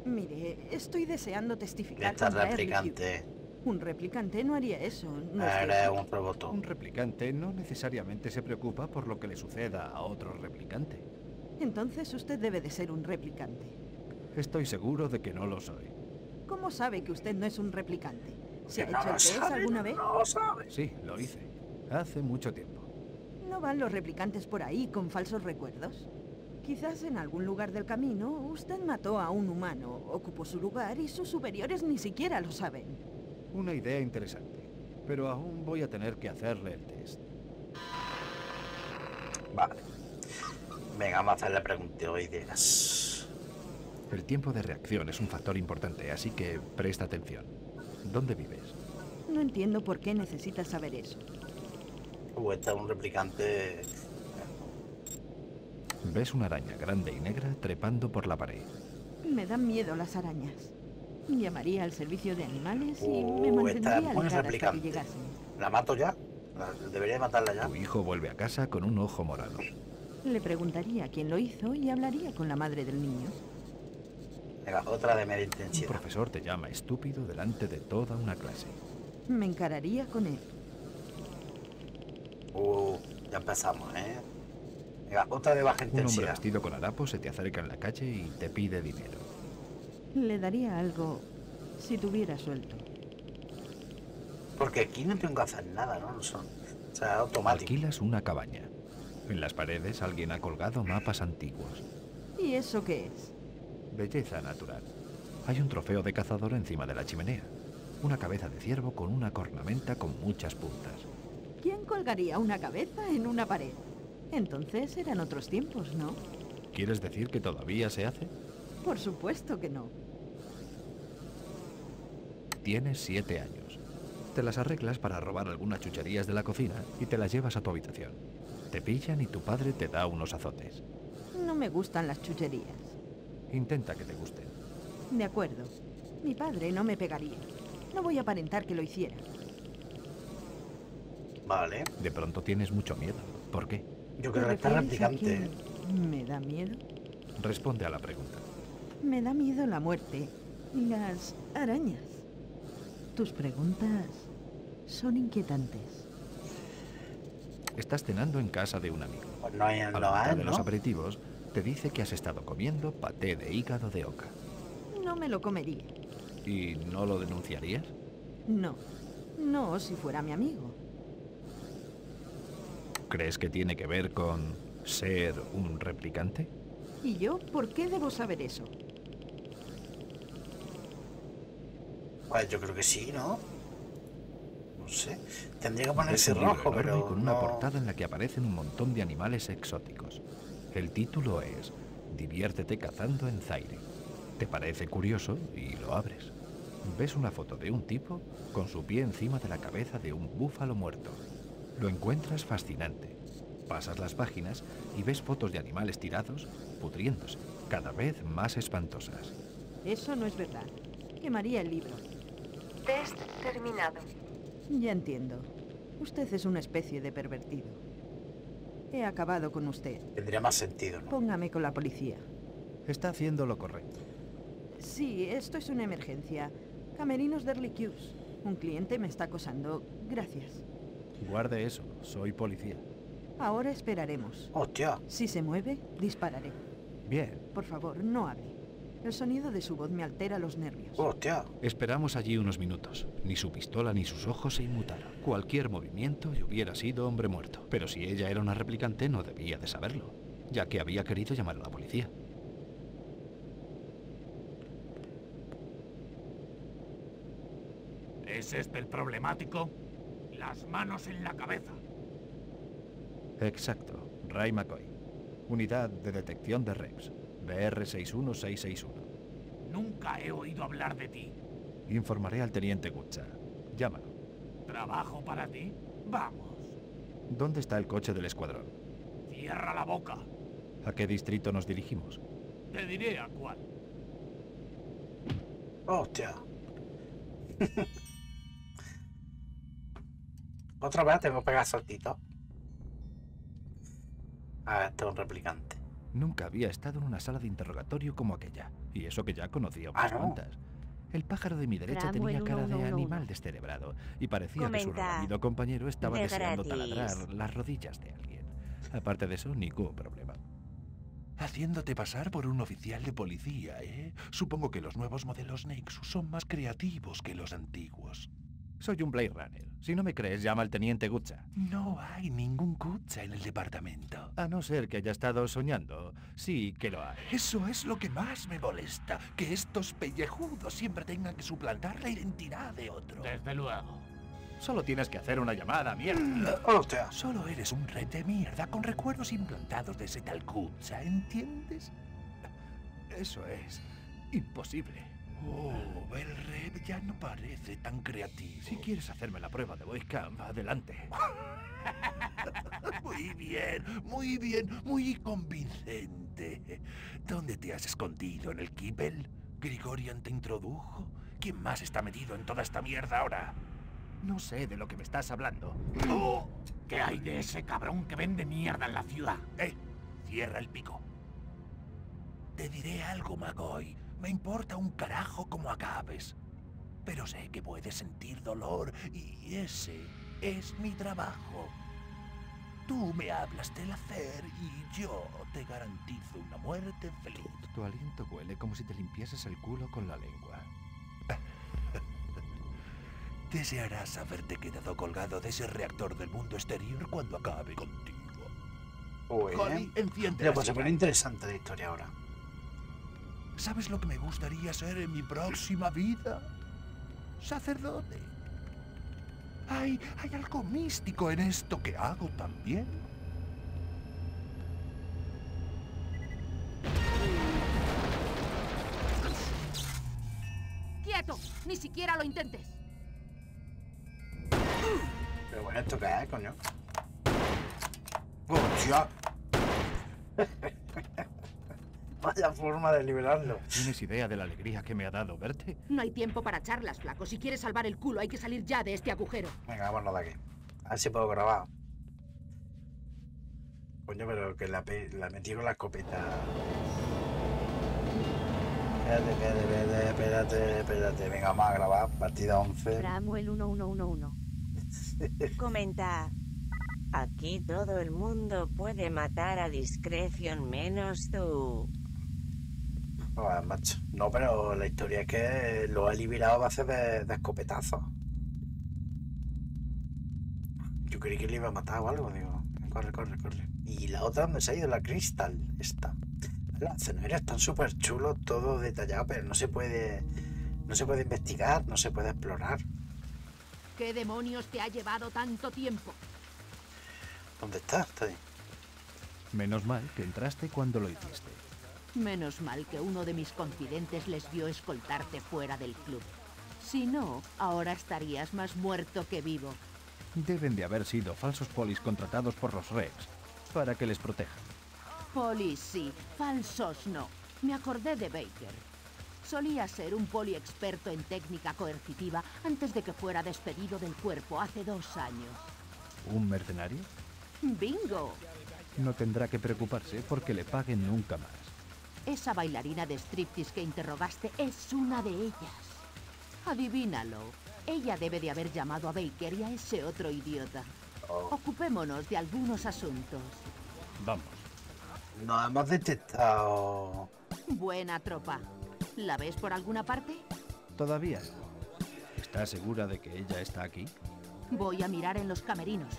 Mire, estoy deseando testificar Early replicante. Un replicante no haría eso. ¿no es Eres cierto? un roboto. Un replicante no necesariamente se preocupa por lo que le suceda a otro replicante. Entonces usted debe de ser un replicante. Estoy seguro de que no lo soy. ¿Cómo sabe que usted no es un replicante? ¿Se ha no hecho el test alguna vez? Sí, lo hice. Hace mucho tiempo. ¿No van los replicantes por ahí con falsos recuerdos? Quizás en algún lugar del camino usted mató a un humano, ocupó su lugar y sus superiores ni siquiera lo saben. Una idea interesante. Pero aún voy a tener que hacerle el test. Vale. Venga, vamos a hacerle preguntoides. El tiempo de reacción es un factor importante, así que presta atención. ¿Dónde vives? No entiendo por qué necesita saber eso. Uh, este es un replicante. Ves una araña grande y negra trepando por la pared. Me dan miedo las arañas. Llamaría al servicio de animales y Uh, me mantendría alejada hasta que replicante. llegasen. ¿La mato ya? Debería matarla ya. Tu hijo vuelve a casa con un ojo morado. Le preguntaría quién lo hizo y hablaría con la madre del niño. Venga, otra de media Un intensidad. profesor te llama estúpido delante de toda una clase. Me encararía con él. Uh, ya empezamos, ¿eh? Venga, otra de baja Un hombre intensidad. vestido con harapos se te acerca en la calle y te pide dinero. Le daría algo si tuviera suelto. Porque aquí no tengo que hacer nada, ¿no? No son. O sea, automático. Alquilas una cabaña. En las paredes alguien ha colgado mapas antiguos. ¿Y eso qué es? Belleza natural. Hay un trofeo de cazador encima de la chimenea. Una cabeza de ciervo con una cornamenta con muchas puntas. ¿Quién colgaría una cabeza en una pared? Entonces eran otros tiempos, ¿no? ¿Quieres decir que todavía se hace? Por supuesto que no. Tienes siete años. Te las arreglas para robar algunas chucherías de la cocina y te las llevas a tu habitación. Te pillan y tu padre te da unos azotes. No me gustan las chucherías. Intenta que te gusten. De acuerdo. Mi padre no me pegaría. No voy a aparentar que lo hiciera. Vale. De pronto tienes mucho miedo. ¿Por qué? Yo ¿Te creo que está replicante. ¿Me da miedo? Responde a la pregunta. Me da miedo la muerte y las arañas. Tus preguntas son inquietantes. Estás cenando en casa de un amigo. Pues no hay, A la no mitad hay, de los aperitivos, te dice que has estado comiendo paté de hígado de oca. No me lo comería. ¿Y no lo denunciarías? No. No si fuera mi amigo. ¿Crees que tiene que ver con ser un replicante? ¿Y yo por qué debo saber eso? Pues yo creo que sí, ¿no? No sé. Tendría que ponerse rojo, pero. con una no- portada en la que aparecen un montón de animales exóticos. El título es Diviértete cazando en Zaire. Te parece curioso y lo abres. Ves una foto de un tipo con su pie encima de la cabeza de un búfalo muerto. Lo encuentras fascinante. Pasas las páginas y ves fotos de animales tirados, pudriéndose, cada vez más espantosas. Eso no es verdad. Quemaría el libro. Test terminado. Ya entiendo. Usted es una especie de pervertido. He acabado con usted. Tendría más sentido, ¿no? Póngame con la policía. Está haciendo lo correcto. Sí, esto es una emergencia. Camerinos Hughes. Un cliente me está acosando. Gracias. Guarde eso, soy policía. Ahora esperaremos. Hostia. Si se mueve, dispararé. Bien, Por favor, no hable. El sonido de su voz me altera los nervios. ¡Hostia! Esperamos allí unos minutos. Ni su pistola ni sus ojos se inmutaron. Cualquier movimiento y hubiera sido hombre muerto. Pero si ella era una replicante, no debía de saberlo, ya que había querido llamar a la policía. ¿Es este el problemático? Las manos en la cabeza. Exacto, Ray McCoy. Unidad de detección de Rex. BR-61661. Nunca he oído hablar de ti. Informaré al teniente Gucha. Llámalo. ¿Trabajo para ti? Vamos. ¿Dónde está el coche del escuadrón? Cierra la boca. ¿A qué distrito nos dirigimos? Te diré a cuál. Hostia. (laughs) Otra vez tengo que pegar saltito. A ver, este un replicante. Nunca había estado en una sala de interrogatorio como aquella. Y eso que ya conocía Ah, unas no. cuantas. El pájaro de mi derecha tenía cara de 1111. animal descerebrado y parecía que su reunido compañero estaba De deseando gratis. taladrar las rodillas de alguien. Aparte de eso, ningún problema. Haciéndote pasar por un oficial de policía, ¿eh? Supongo que los nuevos modelos Nexus son más creativos que los antiguos. Soy un Blade Runner. Si no me crees, llama al teniente Gutsa. No hay ningún Kutza en el departamento. A no ser que haya estado soñando. Sí que lo hay. Eso es lo que más me molesta, que estos pellejudos siempre tengan que suplantar la identidad de otro. Desde luego. Solo tienes que hacer una llamada, mierda. Hostia. Solo eres un red de mierda con recuerdos implantados de ese tal Kutza, ¿entiendes? Eso es imposible. Oh, el rep ya no parece tan creativo. Si quieres hacerme la prueba de voice camp, adelante. (laughs) Muy bien, muy bien, muy convincente. ¿Dónde te has escondido? ¿En el Kibel? ¿Grigorian te introdujo? ¿Quién más está metido en toda esta mierda ahora? No sé de lo que me estás hablando. Oh, ¿Qué hay de ese cabrón que vende mierda en la ciudad? ¡Eh! Cierra el pico. Te diré algo, Magoy. Me importa un carajo cómo acabes. Pero sé que puedes sentir dolor y ese es mi trabajo. Tú me hablas del hacer y yo te garantizo una muerte feliz. Tu aliento huele como si te limpiases el culo con la lengua. (laughs) Desearás haberte quedado colgado de ese reactor del mundo exterior cuando acabe contigo. Holly, enciende la pues se pone interesante la historia ahora. ¿Sabes lo que me gustaría ser en mi próxima vida? Sacerdote. Hay, hay algo místico en esto que hago también. ¡Quieto! Ni siquiera lo intentes. Pero bueno, ¿esto qué es, coño? ¡Hostia! (laughs) Vaya forma de liberarlo. ¿Tienes idea de la alegría que me ha dado verte? No hay tiempo para charlas, flaco. Si quieres salvar el culo, hay que salir ya de este agujero. Venga, vámonos de aquí. A ver si puedo grabar. Coño, pero que la, la metí con la escopeta. Espérate, espérate, espérate, espérate, espérate. Venga, vamos a grabar. Partida 11. Samuel 1111. Comenta. Aquí todo el mundo puede matar a discreción menos tú. Joder, macho. No, pero la historia es que lo ha liberado a base de, de escopetazos. Yo creí que le iba a matar o algo, digo. Corre, corre, corre. Y la otra, donde se ha ido? La Crystal, esta. Los escenarios están súper chulos, todo detallado, pero no se puede. No se puede investigar, no se puede explorar. ¿Qué demonios te ha llevado tanto tiempo? ¿Dónde está? Está ahí. Menos mal que entraste cuando lo hiciste. Menos mal que uno de mis confidentes les vio escoltarte fuera del club. Si no, ahora estarías más muerto que vivo. Deben de haber sido falsos polis contratados por los Rex para que les protejan. Polis sí, falsos no. Me acordé de Baker. Solía ser un poli experto en técnica coercitiva antes de que fuera despedido del cuerpo hace dos años. ¿Un mercenario? ¡Bingo! No tendrá que preocuparse porque le paguen nunca más. Esa bailarina de striptease que interrogaste es una de ellas. Adivínalo. Ella debe de haber llamado a Baker y a ese otro idiota. Ocupémonos de algunos asuntos. Vamos. Nos hemos detectado. Buena tropa. ¿La ves por alguna parte? Todavía. ¿Estás segura de que ella está aquí? Voy a mirar en los camerinos.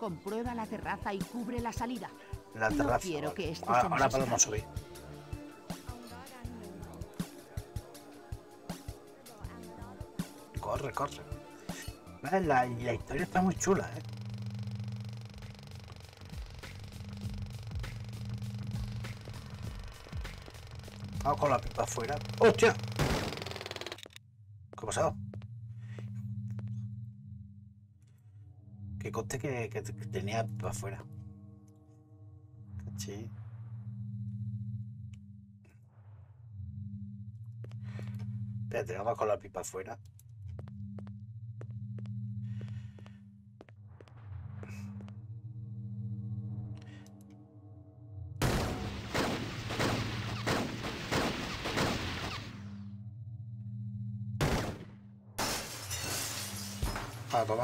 Comprueba la terraza y cubre la salida. La no terraza. quiero vale. que esto ahora, se nos ahora podemos subir. Corre, corre. Ah, La, historia está muy chula, ¿eh? Vamos con la pipa afuera. ¡Hostia! ¿Qué ha pasado? Que conste que, tenía pipa afuera. Sí. Espérate, vamos con la pipa afuera.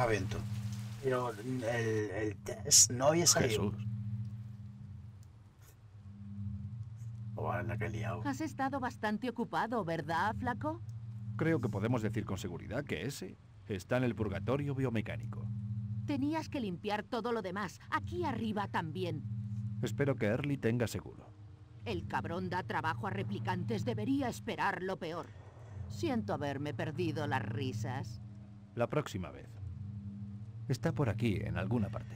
Viento. Pero el, el test no había salido. Jesús. Que he liado. Has estado bastante ocupado, ¿verdad, flaco? Creo que podemos decir con seguridad que ese está en el purgatorio biomecánico. Tenías que limpiar todo lo demás. Aquí arriba también. Espero que Early tenga seguro. El cabrón da trabajo a replicantes. Debería esperar lo peor. Siento haberme perdido las risas. La próxima vez. Está por aquí, en alguna parte.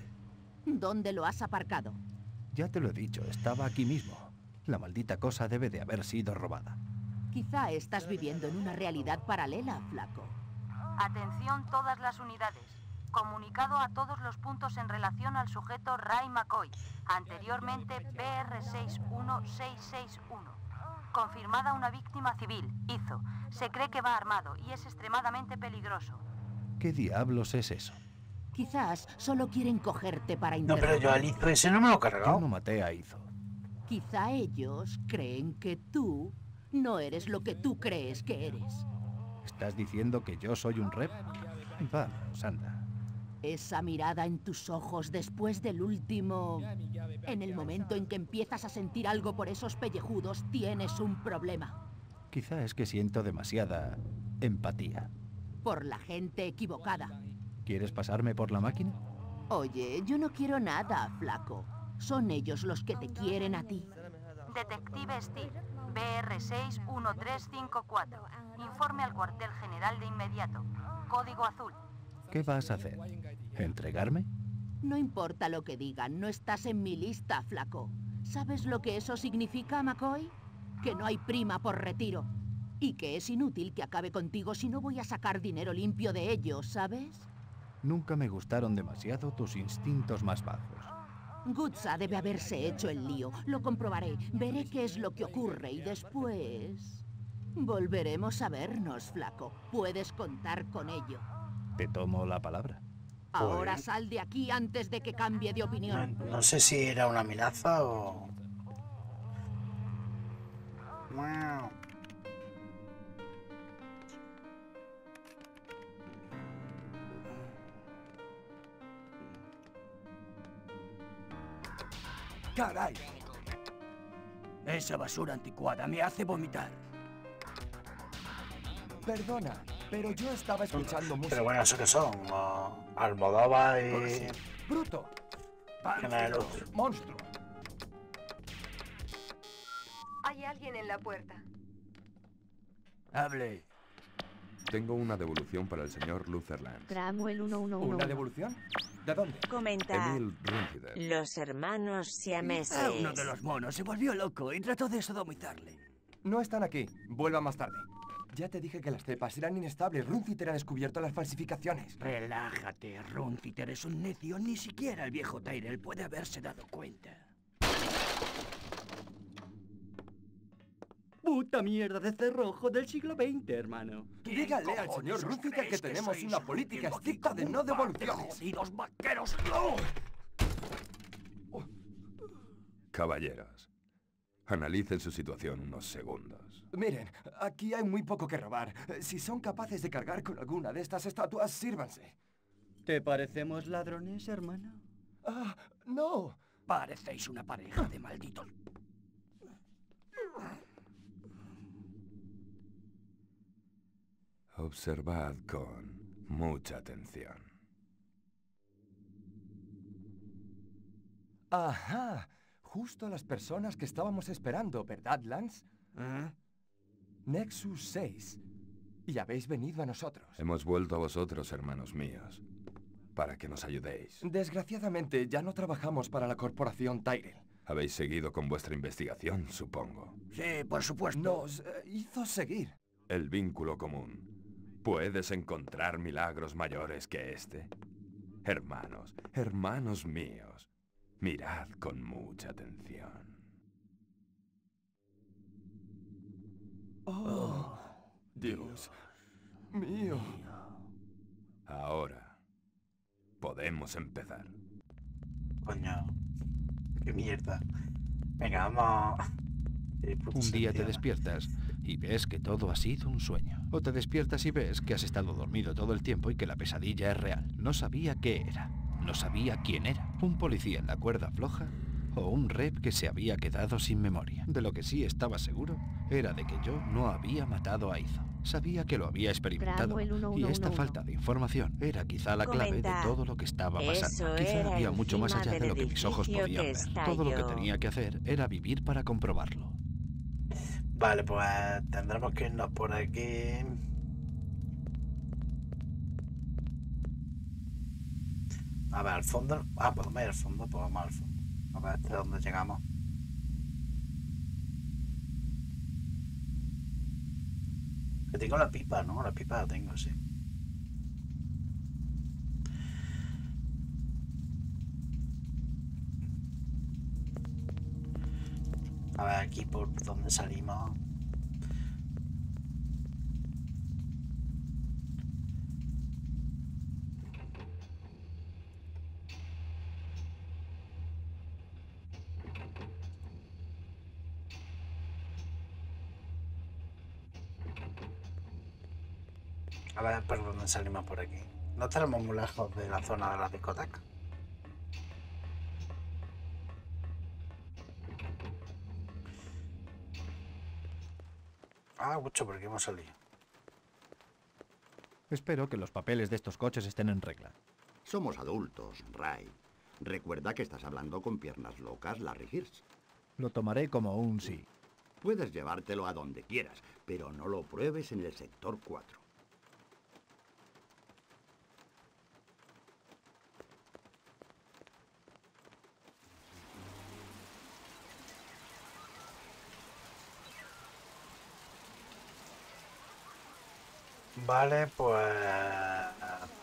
¿Dónde lo has aparcado? Ya te lo he dicho, estaba aquí mismo. La maldita cosa debe de haber sido robada. Quizá estás viviendo en una realidad paralela, flaco. Atención todas las unidades. Comunicado a todos los puntos en relación al sujeto Ray McCoy, anteriormente PR61661. Confirmada una víctima civil, Izo. Se cree que va armado y es extremadamente peligroso. ¿Qué diablos es eso? Quizás solo quieren cogerte para No, pero yo al Izo ese no me lo he cargado. Yo no maté a Izo. Quizá ellos creen que tú no eres lo que tú crees que eres. ¿Estás diciendo que yo soy un rep? Vamos, anda. Esa mirada en tus ojos después del último... En el momento en que empiezas a sentir algo por esos pellejudos, tienes un problema. Quizá es que siento demasiada empatía. Por la gente equivocada. ¿Quieres pasarme por la máquina? Oye, yo no quiero nada, flaco. Son ellos los que te quieren a ti. Detective Steve, BR61354. Informe al cuartel general de inmediato. Código azul. ¿Qué vas a hacer? ¿Entregarme? No importa lo que digan, no estás en mi lista, flaco. ¿Sabes lo que eso significa, McCoy? Que no hay prima por retiro. Y que es inútil que acabe contigo si no voy a sacar dinero limpio de ellos, ¿sabes? Nunca me gustaron demasiado tus instintos más bajos. Gutsa debe haberse hecho el lío. Lo comprobaré. Veré qué es lo que ocurre y después... Volveremos a vernos, flaco. Puedes contar con ello. Te tomo la palabra. Ahora sal de aquí antes de que cambie de opinión. No sé si era una amenaza o... Wow. ¡Caray! Esa basura anticuada me hace vomitar. Perdona, pero yo estaba escuchando música. Pero bueno, ¿eso qué son? O Almodóvar y... ¡Bruto! ¿Quién era el otro? ¡Monstruo! Hay alguien en la puerta. Hable. Tengo una devolución para el señor Lutherland. Cramuel 111. ¿Una devolución? ¿De dónde? Comenta. Los hermanos siameses. Ah, uno de los monos se volvió loco y trató de sodomizarle. No están aquí. Vuelva más tarde. Ya te dije que las cepas eran inestables. Runciter ha descubierto las falsificaciones. Relájate, Runciter es un necio. Ni siquiera el viejo Tyrell puede haberse dado cuenta. Puta mierda de cerrojo del siglo XX, hermano. Dígale al señor Runciter que tenemos una política estricta de no devoluciones. ¡Y los vaqueros! Caballeros, analicen su situación unos segundos. Miren, aquí hay muy poco que robar. Si son capaces de cargar con alguna de estas estatuas, sírvanse. ¿Te parecemos ladrones, hermano? Ah, no. Parecéis una pareja de malditos. Observad con mucha atención. Ajá. Justo las personas que estábamos esperando, ¿verdad, Lance? Nexus 6. Y habéis venido a nosotros. Hemos vuelto a vosotros, hermanos míos, para que nos ayudéis. Desgraciadamente, ya no trabajamos para la corporación Tyrell. Habéis seguido con vuestra investigación, supongo. Sí, por supuesto. Nos eh, hizo seguir. El vínculo común. ¿Puedes encontrar milagros mayores que este? Hermanos, hermanos míos, mirad con mucha atención. Oh, Dios mío. Ahora, podemos empezar. Coño. Qué mierda. Venga, vamos... Un día te despiertas y ves que todo ha sido un sueño. O te despiertas y ves que has estado dormido todo el tiempo y que la pesadilla es real. No sabía qué era. No sabía quién era. Un policía en la cuerda floja o un rep que se había quedado sin memoria. De lo que sí estaba seguro era de que yo no había matado a Izo. Sabía que lo había experimentado y esta falta de información era quizá la clave de todo lo que estaba pasando. Quizá había mucho más allá de lo que mis ojos podían ver. Todo lo que tenía que hacer era vivir para comprobarlo. Vale, pues tendremos que irnos por aquí. A ver, al fondo. Ah, podemos ir al fondo, pues vamos al fondo. A ver hasta dónde llegamos. Que tengo la pipa, ¿no? La pipa la tengo, sí. Aquí por dónde salimos. A ver por dónde salimos por aquí. No estaremos muy lejos de la zona de la discoteca. Ah, mucho porque hemos salido. Espero que los papeles de estos coches estén en regla. Somos adultos, Ray. Recuerda que estás hablando con piernas locas, Larry Hirsch. Lo tomaré como un sí. Puedes llevártelo a donde quieras, pero no lo pruebes en el sector 4. Vale, pues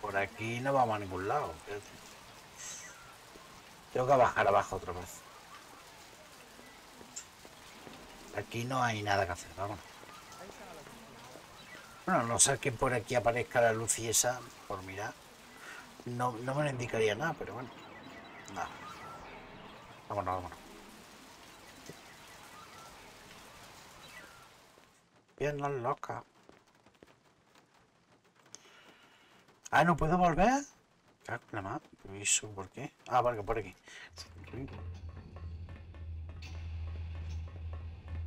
por aquí no vamos a ningún lado. Tengo que bajar abajo otra vez. Aquí no hay nada que hacer, vamos. Bueno, no sé que por aquí aparezca la luz y esa, por mirar. No, no me lo indicaría nada, pero bueno. Nada. Vámonos, vámonos. Piernas locas. Ah, ¿no puedo volver? En la mano. ¿Y eso por qué? Ah, vale, por aquí.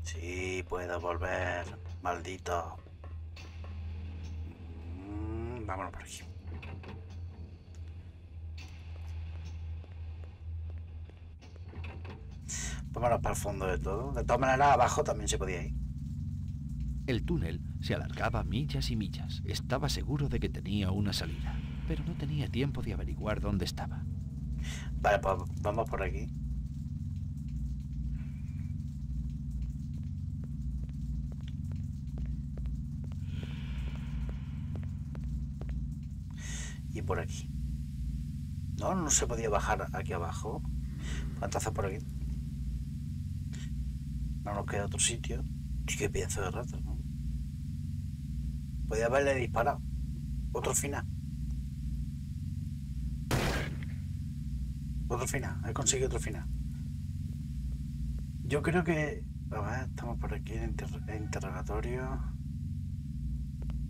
Sí, puedo volver. Maldito. Mm, vámonos por aquí. Vámonos para el fondo de todo. De todas maneras, abajo también se podía ir. El túnel se alargaba millas y millas. Estaba seguro de que tenía una salida, pero no tenía tiempo de averiguar dónde estaba. Vale, pues vamos por aquí. Y por aquí. No, no se podía bajar aquí abajo. Entonces por aquí. No nos queda otro sitio. Qué pienso de rato. Podía haberle disparado. Otro final. Otro final. He conseguido otro final. Yo creo que... A ver, estamos por aquí en inter interrogatorio.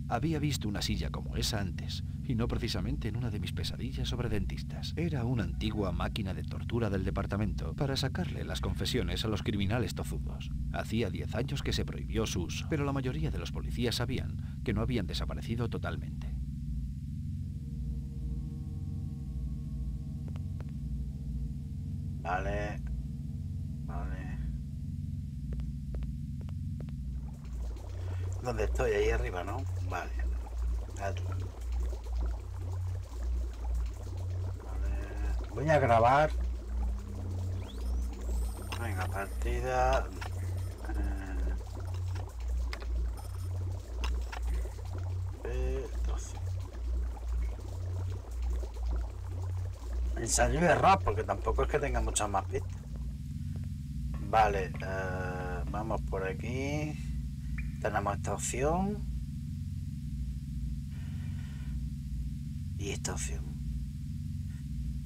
Había visto una silla como esa antes, y no precisamente en una de mis pesadillas sobre dentistas. Era una antigua máquina de tortura del departamento para sacarle las confesiones a los criminales tozudos. Hacía diez años que se prohibió su uso, pero la mayoría de los policías sabían que no habían desaparecido totalmente. Vale. Vale. ¿Dónde estoy? Ahí arriba, ¿no? Vale. Vale. Voy a grabar. Venga, partida. Eh, 12. Ensayo de rap, porque tampoco es que tenga muchas más pistas. Vale, eh, vamos por aquí. Tenemos esta opción. Y esta opción.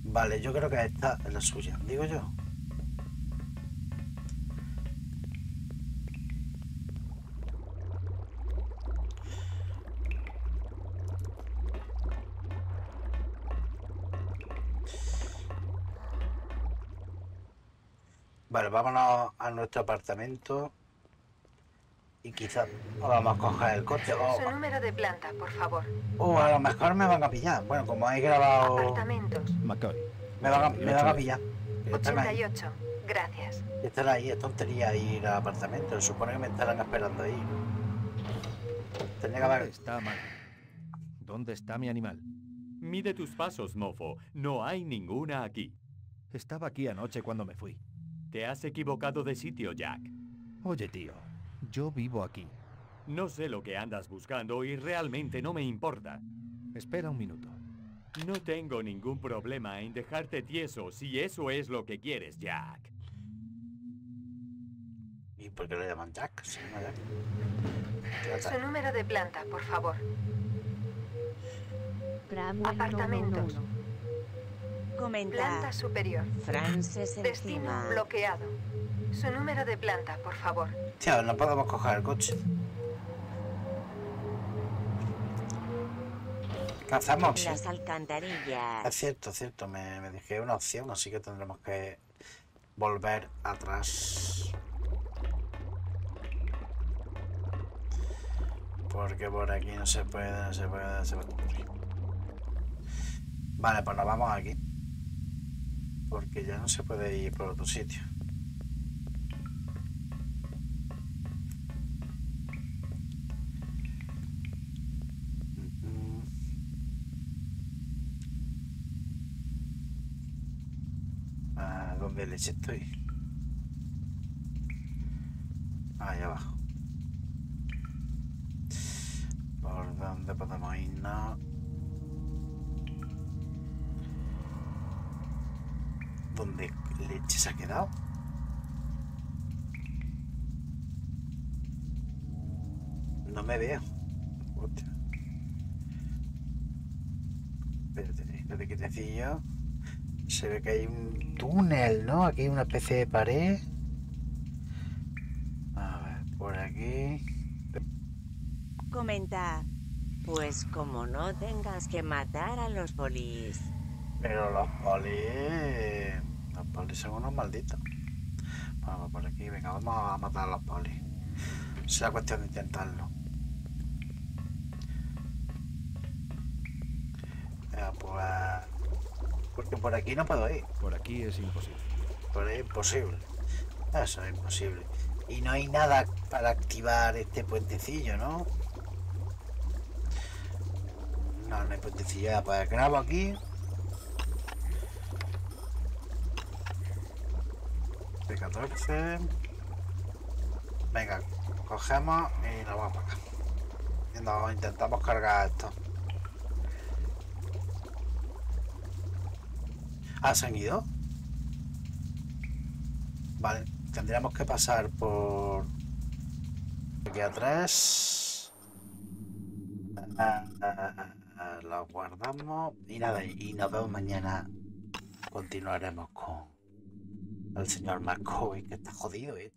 Vale, yo creo que esta es la suya, digo yo. Vale, vámonos a nuestro apartamento. Y quizás vamos a coger el coche. O, Su número de planta, por favor. o a lo mejor me van a pillar. Bueno, como he grabado... Apartamentos. McCoy. Me van a, me van a pillar. Están ahí. 88. Gracias. Están ahí, es tontería ir al apartamento. Supone que me estarán esperando ahí. Tenía que haber... Está mal. ¿Dónde está mi animal? Mide tus pasos, mofo. No hay ninguna aquí. Estaba aquí anoche cuando me fui. Te has equivocado de sitio, Jack. Oye, tío, yo vivo aquí. No sé lo que andas buscando y realmente no me importa. Espera un minuto. No tengo ningún problema en dejarte tieso si eso es lo que quieres, Jack. ¿Y por qué le llaman Jack? Se llama Jack. Su número de planta, por favor. Bramwell Apartamentos. Comenta. Planta superior. Frances Destino encima. bloqueado. Su número de planta, por favor. Tío, no podemos coger el coche. ¿Qué hacemos? Las alcantarillas. Es cierto, es cierto, me, me dejé una opción, así que tendremos que volver atrás. Porque por aquí no se puede, no se puede, no se puede. Vale, pues nos vamos aquí. Porque ya no se puede ir por otro sitio. Ah, ¿Dónde leche estoy? Ahí abajo. ¿Por dónde podemos irnos? ¿Dónde leche se ha quedado? No me veo. Hostia. Espérate, espérate quietecillo. Se ve que hay un túnel, ¿no? Aquí hay una especie de pared. A ver, por aquí. Comenta. Pues como no tengas que matar a los polis. Pero los polis. Los polis son unos malditos. Vamos por aquí, venga, vamos a matar a los polis. Será cuestión de intentarlo. Pues. Porque por aquí no puedo ir. Por aquí es imposible. Por ahí es imposible. Eso es imposible. Y no hay nada para activar este puentecillo, ¿no? No, no hay puentecillo. Ya, Pues grabo aquí. De 14. Venga, cogemos y nos vamos para acá. Y nos intentamos cargar esto. ¿Ah, se han ido? Vale, tendríamos que pasar por aquí atrás. Ah, ah, ah, Lo guardamos y nada, y nos vemos mañana. Continuaremos con el señor McCoy, que está jodido, ¿eh?